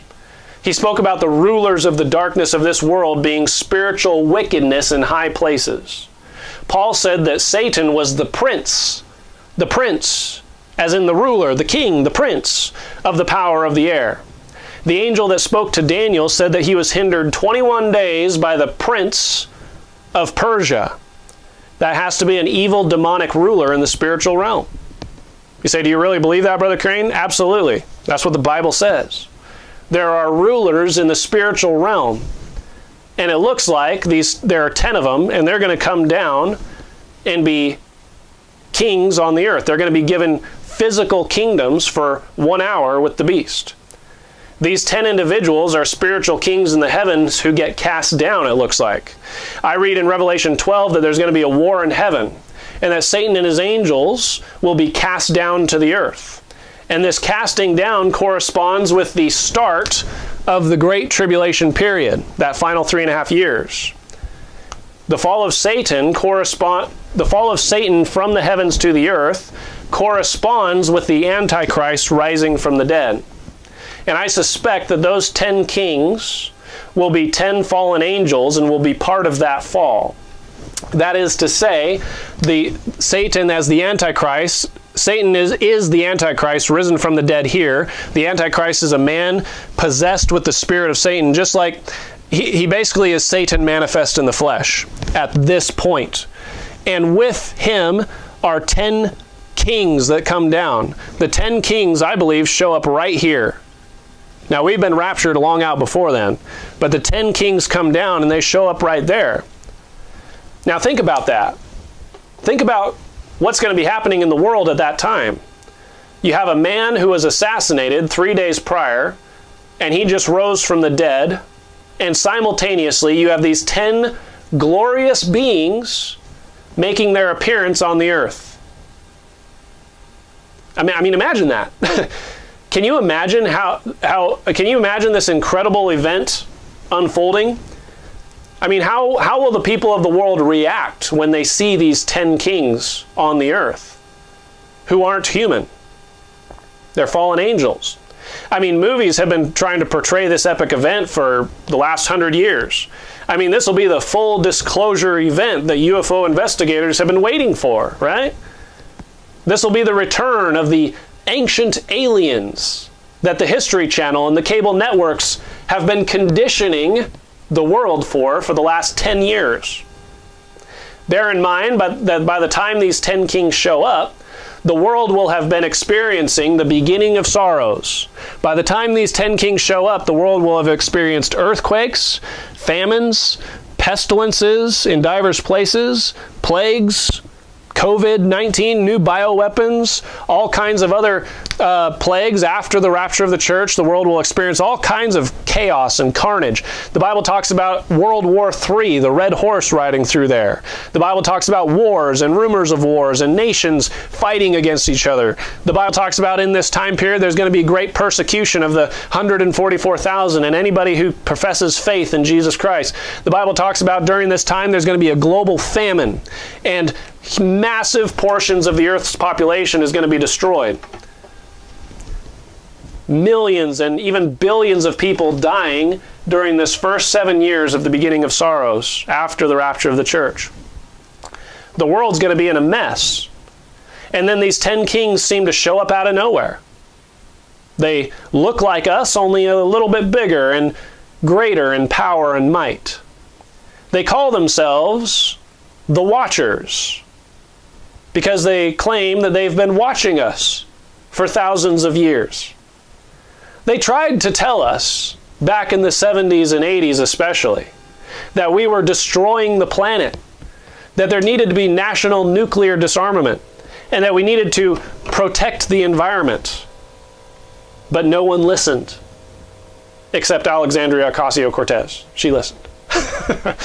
Speaker 1: He spoke about the rulers of the darkness of this world being spiritual wickedness in high places. Paul said that Satan was the prince, the prince, as in the ruler, the king, the prince of the power of the air. The angel that spoke to Daniel said that he was hindered 21 days by the prince of Persia. That has to be an evil demonic ruler in the spiritual realm. You say, Do you really believe that, Brother Crane? Absolutely. That's what the Bible says. There are rulers in the spiritual realm. And it looks like these there are 10 of them, and they're going to come down and be kings on the earth. They're going to be given physical kingdoms for one hour with the beast. These 10 individuals are spiritual kings in the heavens who get cast down, it looks like. I read in Revelation 12 that there's going to be a war in heaven and that Satan and his angels will be cast down to the earth. And this casting down corresponds with the start of the Great Tribulation period, that final three and a half years. The fall of Satan correspond the fall of Satan from the heavens to the earth corresponds with the Antichrist rising from the dead. And I suspect that those 10 kings will be 10 fallen angels and will be part of that fall. That is to say, the Satan as the Antichrist, Satan is, is the Antichrist risen from the dead here. The Antichrist is a man possessed with the spirit of Satan, just like he, he basically is Satan manifest in the flesh at this point. And with him are 10 kings that come down. The 10 kings, I believe, show up right here now, we've been raptured long out before then, but the ten kings come down and they show up right there. Now, think about that. Think about what's going to be happening in the world at that time. You have a man who was assassinated three days prior, and he just rose from the dead, and simultaneously, you have these ten glorious beings making their appearance on the earth. I mean, I mean imagine that. Can you imagine how, how can you imagine this incredible event unfolding? I mean, how, how will the people of the world react when they see these 10 kings on the earth who aren't human? They're fallen angels. I mean, movies have been trying to portray this epic event for the last hundred years. I mean, this will be the full disclosure event that UFO investigators have been waiting for, right? This will be the return of the ancient aliens that the History Channel and the cable networks have been conditioning the world for for the last 10 years. Bear in mind that by the time these 10 kings show up, the world will have been experiencing the beginning of sorrows. By the time these 10 kings show up, the world will have experienced earthquakes, famines, pestilences in divers places, plagues, COVID 19, new bioweapons, all kinds of other uh, plagues after the rapture of the church. The world will experience all kinds of chaos and carnage. The Bible talks about World War III, the red horse riding through there. The Bible talks about wars and rumors of wars and nations fighting against each other. The Bible talks about in this time period there's going to be great persecution of the 144,000 and anybody who professes faith in Jesus Christ. The Bible talks about during this time there's going to be a global famine and massive portions of the earth's population is going to be destroyed. Millions and even billions of people dying during this first seven years of the beginning of sorrows after the rapture of the church. The world's going to be in a mess. And then these 10 kings seem to show up out of nowhere. They look like us, only a little bit bigger and greater in power and might. They call themselves the Watchers. because they claim that they've been watching us for thousands of years. They tried to tell us, back in the 70s and 80s especially, that we were destroying the planet, that there needed to be national nuclear disarmament, and that we needed to protect the environment. But no one listened, except Alexandria Ocasio Cortez. She listened.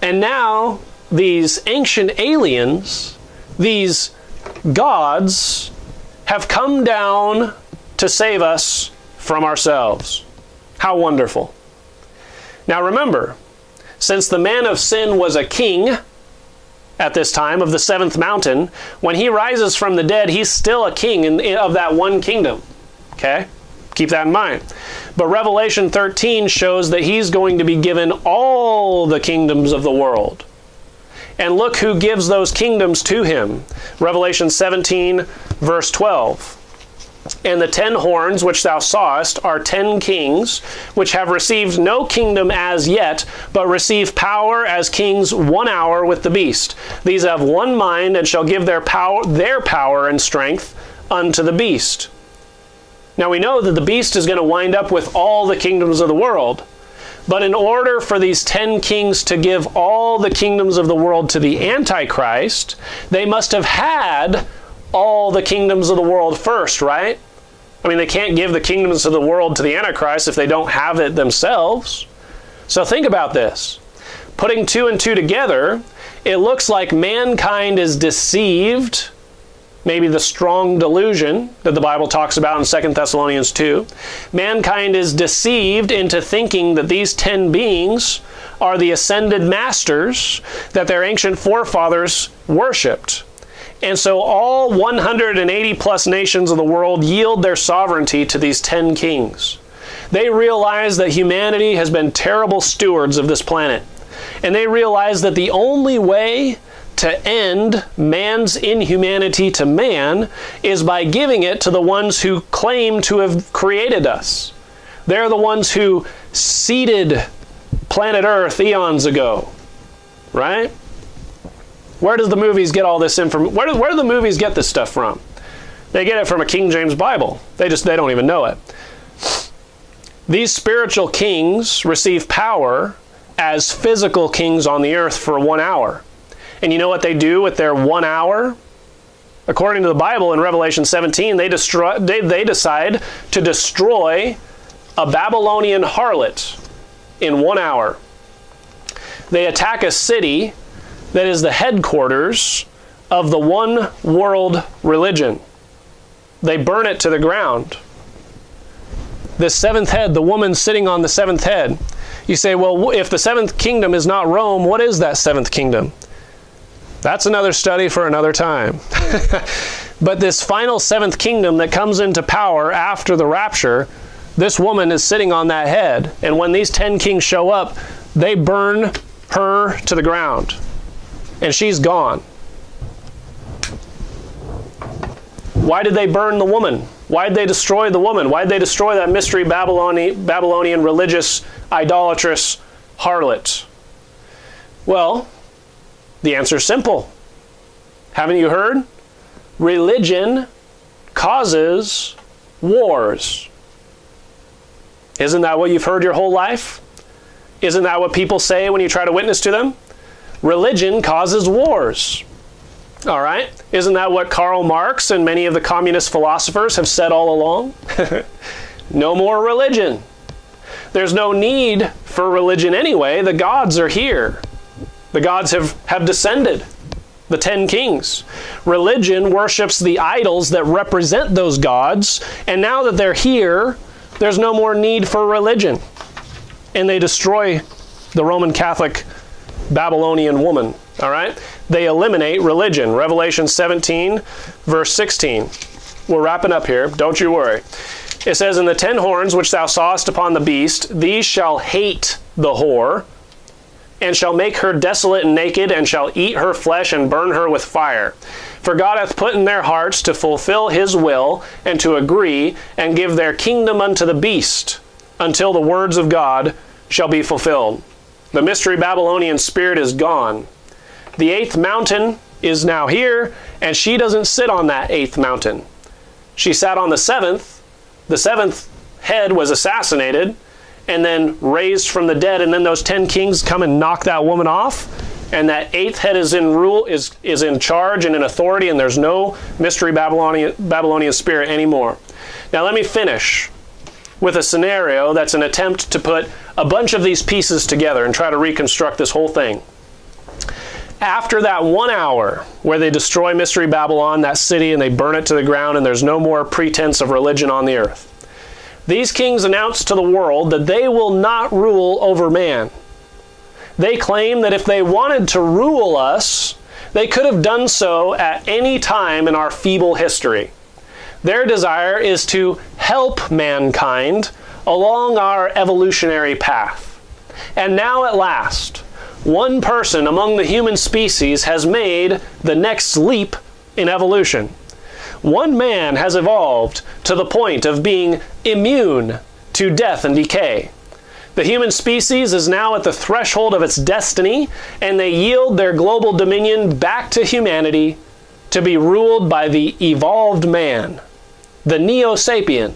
Speaker 1: and now, these ancient aliens, these gods, have come down to save us from ourselves. How wonderful. Now remember, since the man of sin was a king at this time of the seventh mountain, when he rises from the dead, he's still a king in, in, of that one kingdom. Okay? Keep that in mind. But Revelation 13 shows that he's going to be given all the kingdoms of the world. And look who gives those kingdoms to him. Revelation 17, verse 12. And the ten horns which thou sawest are ten kings, which have received no kingdom as yet, but receive power as kings one hour with the beast. These have one mind, and shall give their power, their power and strength unto the beast. Now we know that the beast is going to wind up with all the kingdoms of the world. But in order for these ten kings to give all the kingdoms of the world to the Antichrist, they must have had all the kingdoms of the world first, right? I mean, they can't give the kingdoms of the world to the Antichrist if they don't have it themselves. So think about this. Putting two and two together, it looks like mankind is deceived, maybe the strong delusion that the Bible talks about in 2 Thessalonians 2. Mankind is deceived into thinking that these ten beings are the ascended masters that their ancient forefathers worshipped. And so all 180 plus nations of the world yield their sovereignty to these 10 kings. They realize that humanity has been terrible stewards of this planet. And they realize that the only way to end man's inhumanity to man is by giving it to the ones who claim to have created us. They're the ones who seeded planet Earth eons ago, right? Where does the movies get all this information? Where, do, where do the movies get this stuff from? They get it from a King James Bible. They just they don't even know it. These spiritual kings receive power as physical kings on the earth for one hour. And you know what they do with their one hour? According to the Bible in Revelation 17, they, destroy, they, they decide to destroy a Babylonian harlot in one hour. They attack a city that is the headquarters of the one world religion. They burn it to the ground. The seventh head, the woman sitting on the seventh head. You say, well, if the seventh kingdom is not Rome, what is that seventh kingdom? That's another study for another time. but this final seventh kingdom that comes into power after the rapture, this woman is sitting on that head. And when these ten kings show up, they burn her to the ground and she's gone. Why did they burn the woman? Why did they destroy the woman? Why did they destroy that mystery Babylonian, Babylonian religious, idolatrous harlot? Well, the answer is simple. Haven't you heard? Religion causes wars. Isn't that what you've heard your whole life? Isn't that what people say when you try to witness to them? Religion causes wars. All right? Isn't that what Karl Marx and many of the communist philosophers have said all along? no more religion. There's no need for religion anyway. The gods are here. The gods have, have descended, the ten kings. Religion worships the idols that represent those gods, and now that they're here, there's no more need for religion. And they destroy the Roman Catholic Babylonian woman. All right? They eliminate religion. Revelation 17, verse 16. We're wrapping up here. Don't you worry. It says, In the ten horns which thou sawest upon the beast, these shall hate the whore, and shall make her desolate and naked, and shall eat her flesh and burn her with fire. For God hath put in their hearts to fulfill his will, and to agree, and give their kingdom unto the beast, until the words of God shall be fulfilled. The mystery Babylonian spirit is gone. The eighth mountain is now here, and she doesn't sit on that eighth mountain. She sat on the seventh. The seventh head was assassinated and then raised from the dead, and then those ten kings come and knock that woman off. And that eighth head is in rule, is, is in charge and in authority, and there's no mystery Babylonian, Babylonian spirit anymore. Now let me finish with a scenario that's an attempt to put a bunch of these pieces together and try to reconstruct this whole thing. After that one hour where they destroy Mystery Babylon, that city, and they burn it to the ground, and there's no more pretense of religion on the earth, these kings announce to the world that they will not rule over man. They claim that if they wanted to rule us, they could have done so at any time in our feeble history. Their desire is to help mankind along our evolutionary path. And now at last, one person among the human species has made the next leap in evolution. One man has evolved to the point of being immune to death and decay. The human species is now at the threshold of its destiny, and they yield their global dominion back to humanity to be ruled by the evolved man, the Neo Sapien.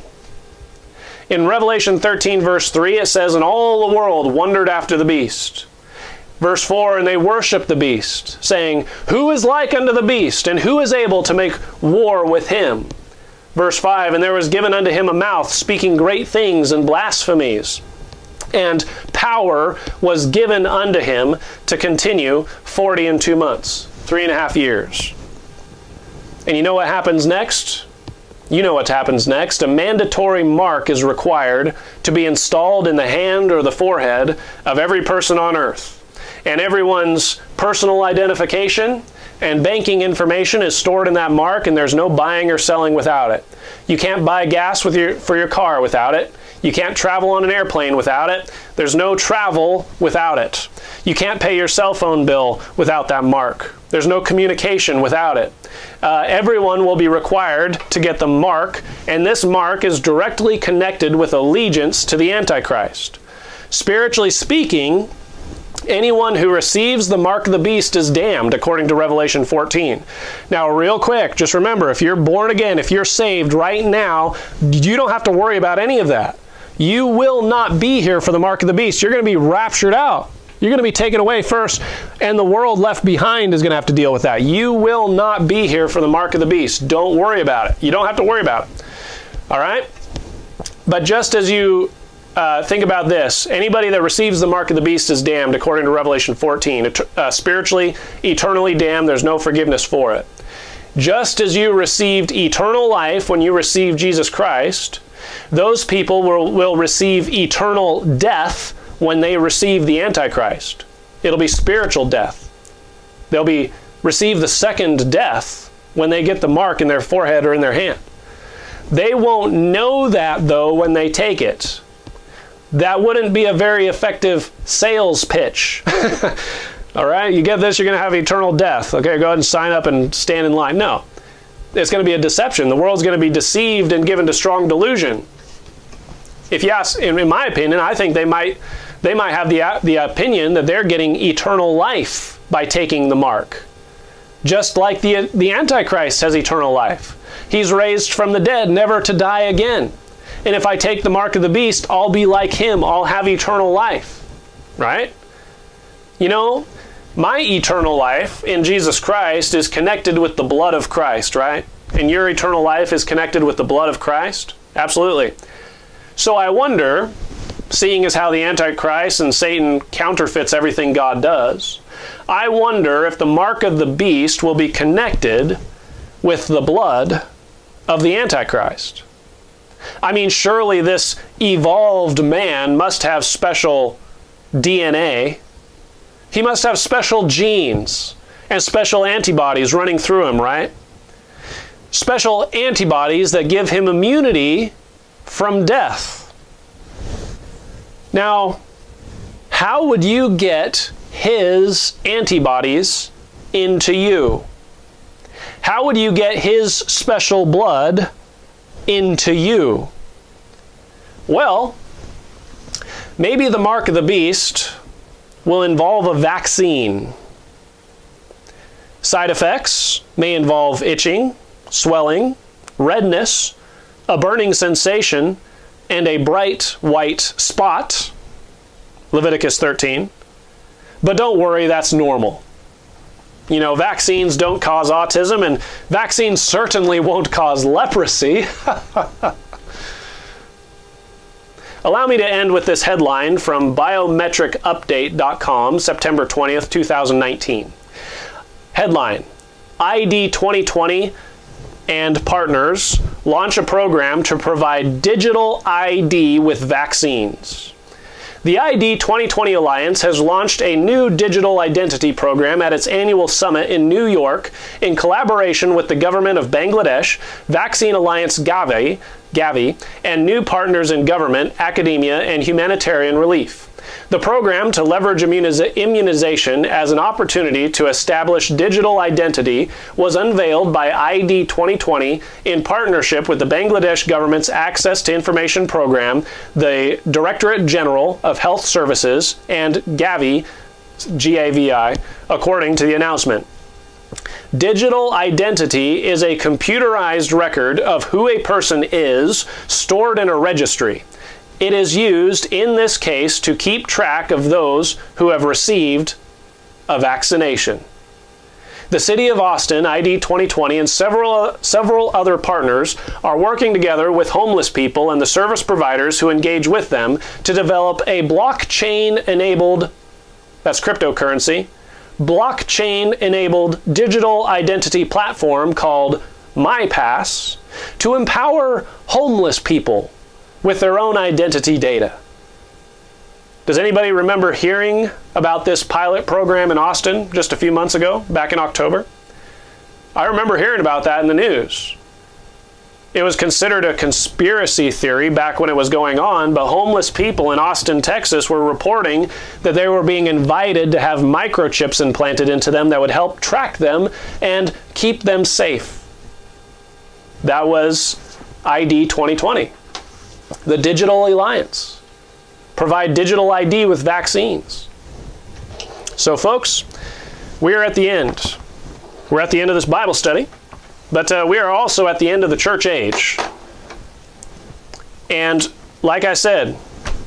Speaker 1: In Revelation 13, verse 3, it says, And all the world wondered after the beast. Verse 4 And they worshiped the beast, saying, Who is like unto the beast, and who is able to make war with him? Verse 5 And there was given unto him a mouth, speaking great things and blasphemies. And power was given unto him to continue forty and two months, three and a half years. And you know what happens next? You know what happens next. A mandatory mark is required to be installed in the hand or the forehead of every person on earth and everyone's personal identification and banking information is stored in that mark and there's no buying or selling without it. You can't buy gas with your, for your car without it. You can't travel on an airplane without it. There's no travel without it. You can't pay your cell phone bill without that mark. There's no communication without it. Uh, everyone will be required to get the mark, and this mark is directly connected with allegiance to the Antichrist. Spiritually speaking, anyone who receives the mark of the beast is damned, according to Revelation 14. Now, real quick, just remember if you're born again, if you're saved right now, you don't have to worry about any of that. You will not be here for the mark of the beast. You're going to be raptured out. You're going to be taken away first, and the world left behind is going to have to deal with that. You will not be here for the mark of the beast. Don't worry about it. You don't have to worry about it. All right? But just as you uh, think about this. Anybody that receives the mark of the beast is damned, according to Revelation 14. Uh, spiritually, eternally damned, there's no forgiveness for it. Just as you received eternal life when you received Jesus Christ, those people will, will receive eternal death when they receive the Antichrist. It'll be spiritual death. They'll be receive the second death when they get the mark in their forehead or in their hand. They won't know that though when they take it that wouldn't be a very effective sales pitch. All right, you get this, you're going to have eternal death. Okay, go ahead and sign up and stand in line. No, it's going to be a deception. The world's going to be deceived and given to strong delusion. If in, in my opinion, I think they might they might have the uh, the opinion that they're getting eternal life by taking the mark, just like the the Antichrist has eternal life. He's raised from the dead, never to die again. And if I take the mark of the beast, I'll be like him. I'll have eternal life. Right? You know, my eternal life in Jesus Christ is connected with the blood of Christ, right? And your eternal life is connected with the blood of Christ? Absolutely. So I wonder, seeing as how the Antichrist and Satan counterfeits everything God does, I wonder if the mark of the beast will be connected with the blood of the Antichrist. I mean, surely this evolved man must have special DNA. He must have special genes and special antibodies running through him, right? Special antibodies that give him immunity from death. Now, how would you get his antibodies into you? How would you get his special blood into you? Well, maybe the mark of the beast will involve a vaccine. Side effects may involve itching, swelling, redness, a burning sensation, and a bright white spot. Leviticus 13. But don't worry, that's normal. You know, vaccines don't cause autism, and vaccines certainly won't cause leprosy. Allow me to end with this headline from biometricupdate.com, September 20th, 2019. Headline ID 2020 and partners launch a program to provide digital ID with vaccines. The ID 2020 Alliance has launched a new digital identity program at its annual summit in New York in collaboration with the government of Bangladesh, Vaccine Alliance Gavi, Gavi, and new partners in government, academia, and humanitarian relief. The program to leverage immunization as an opportunity to establish digital identity was unveiled by ID 2020 in partnership with the Bangladesh government's Access to Information Program, the Directorate General of Health Services, and Gavi, GAVI, according to the announcement. Digital identity is a computerized record of who a person is stored in a registry. It is used in this case to keep track of those who have received a vaccination. The City of Austin, ID 2020, and several, several other partners are working together with homeless people and the service providers who engage with them to develop a blockchain enabled, that's cryptocurrency, blockchain enabled digital identity platform called MyPass to empower homeless people with their own identity data. Does anybody remember hearing about this pilot program in Austin just a few months ago, back in October? I remember hearing about that in the news. It was considered a conspiracy theory back when it was going on, but homeless people in Austin, Texas were reporting that they were being invited to have microchips implanted into them that would help track them and keep them safe. That was ID 2020 the Digital Alliance. Provide digital ID with vaccines. So, folks, we are at the end. We're at the end of this Bible study, but uh, we are also at the end of the church age. And like I said,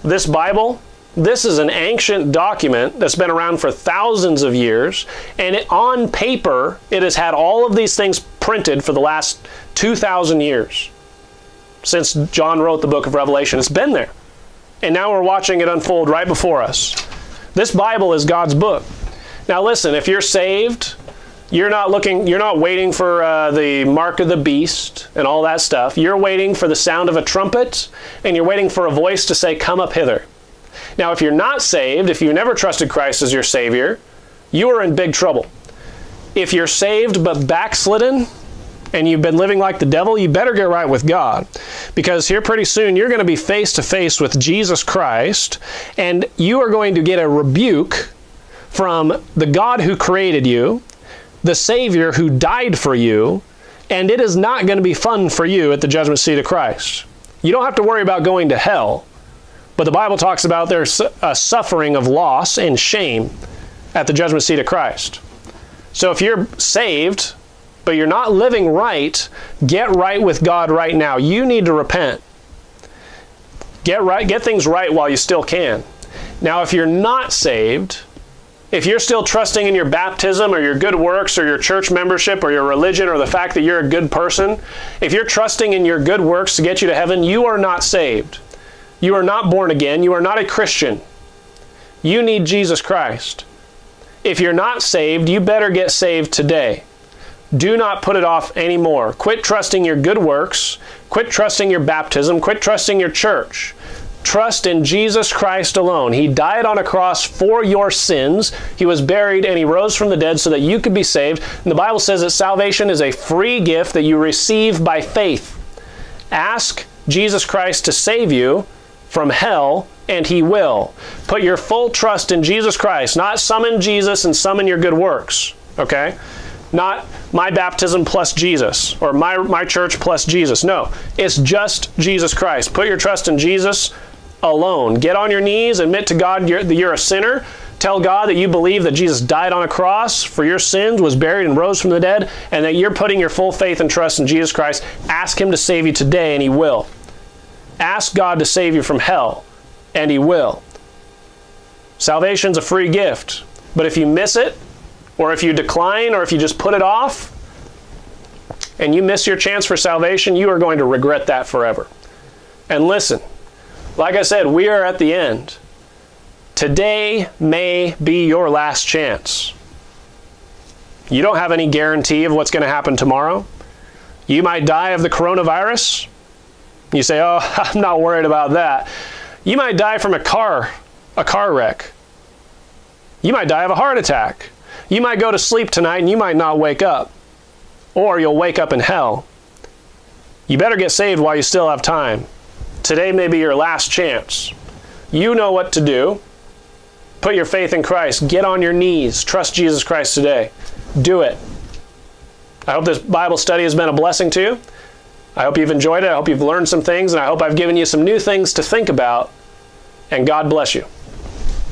Speaker 1: this Bible, this is an ancient document that's been around for thousands of years, and it, on paper, it has had all of these things printed for the last 2,000 years since John wrote the book of Revelation. It's been there. And now we're watching it unfold right before us. This Bible is God's book. Now listen, if you're saved, you're not looking you're not waiting for uh, the mark of the beast and all that stuff. You're waiting for the sound of a trumpet and you're waiting for a voice to say come up hither. Now if you're not saved, if you never trusted Christ as your savior, you are in big trouble. If you're saved but backslidden, and you've been living like the devil, you better get right with God. Because here pretty soon you're going to be face to face with Jesus Christ, and you are going to get a rebuke from the God who created you, the Savior who died for you, and it is not going to be fun for you at the judgment seat of Christ. You don't have to worry about going to hell, but the Bible talks about there's a suffering of loss and shame at the judgment seat of Christ. So if you're saved, but you're not living right, get right with God right now. You need to repent. Get right, get things right while you still can. Now, if you're not saved, if you're still trusting in your baptism or your good works or your church membership or your religion or the fact that you're a good person, if you're trusting in your good works to get you to heaven, you are not saved. You are not born again. You are not a Christian. You need Jesus Christ. If you're not saved, you better get saved today. Do not put it off anymore. Quit trusting your good works. Quit trusting your baptism. Quit trusting your church. Trust in Jesus Christ alone. He died on a cross for your sins. He was buried and he rose from the dead so that you could be saved. And the Bible says that salvation is a free gift that you receive by faith. Ask Jesus Christ to save you from hell and he will. Put your full trust in Jesus Christ, not some in Jesus and some in your good works. Okay? Not my baptism plus Jesus or my, my church plus Jesus. No, it's just Jesus Christ. Put your trust in Jesus alone. Get on your knees, admit to God you're, that you're a sinner, Tell God that you believe that Jesus died on a cross for your sins, was buried, and rose from the dead, and that you're putting your full faith and trust in Jesus Christ. Ask Him to save you today, and He will. Ask God to save you from hell, and He will. Salvation's a free gift, but if you miss it, or if you decline, or if you just put it off, and you miss your chance for salvation, you are going to regret that forever. And listen, like I said, we are at the end. Today may be your last chance. You don't have any guarantee of what's going to happen tomorrow. You might die of the coronavirus. You say, "Oh, I'm not worried about that." You might die from a car, a car wreck. You might die of a heart attack. You might go to sleep tonight and you might not wake up. Or you'll wake up in hell. You better get saved while you still have time. Today may be your last chance. You know what to do. Put your faith in Christ. Get on your knees. Trust Jesus Christ today. Do it. I hope this Bible study has been a blessing to you. I hope you've enjoyed it. I hope you've learned some things, and I hope I've given you some new things to think about. And God bless you.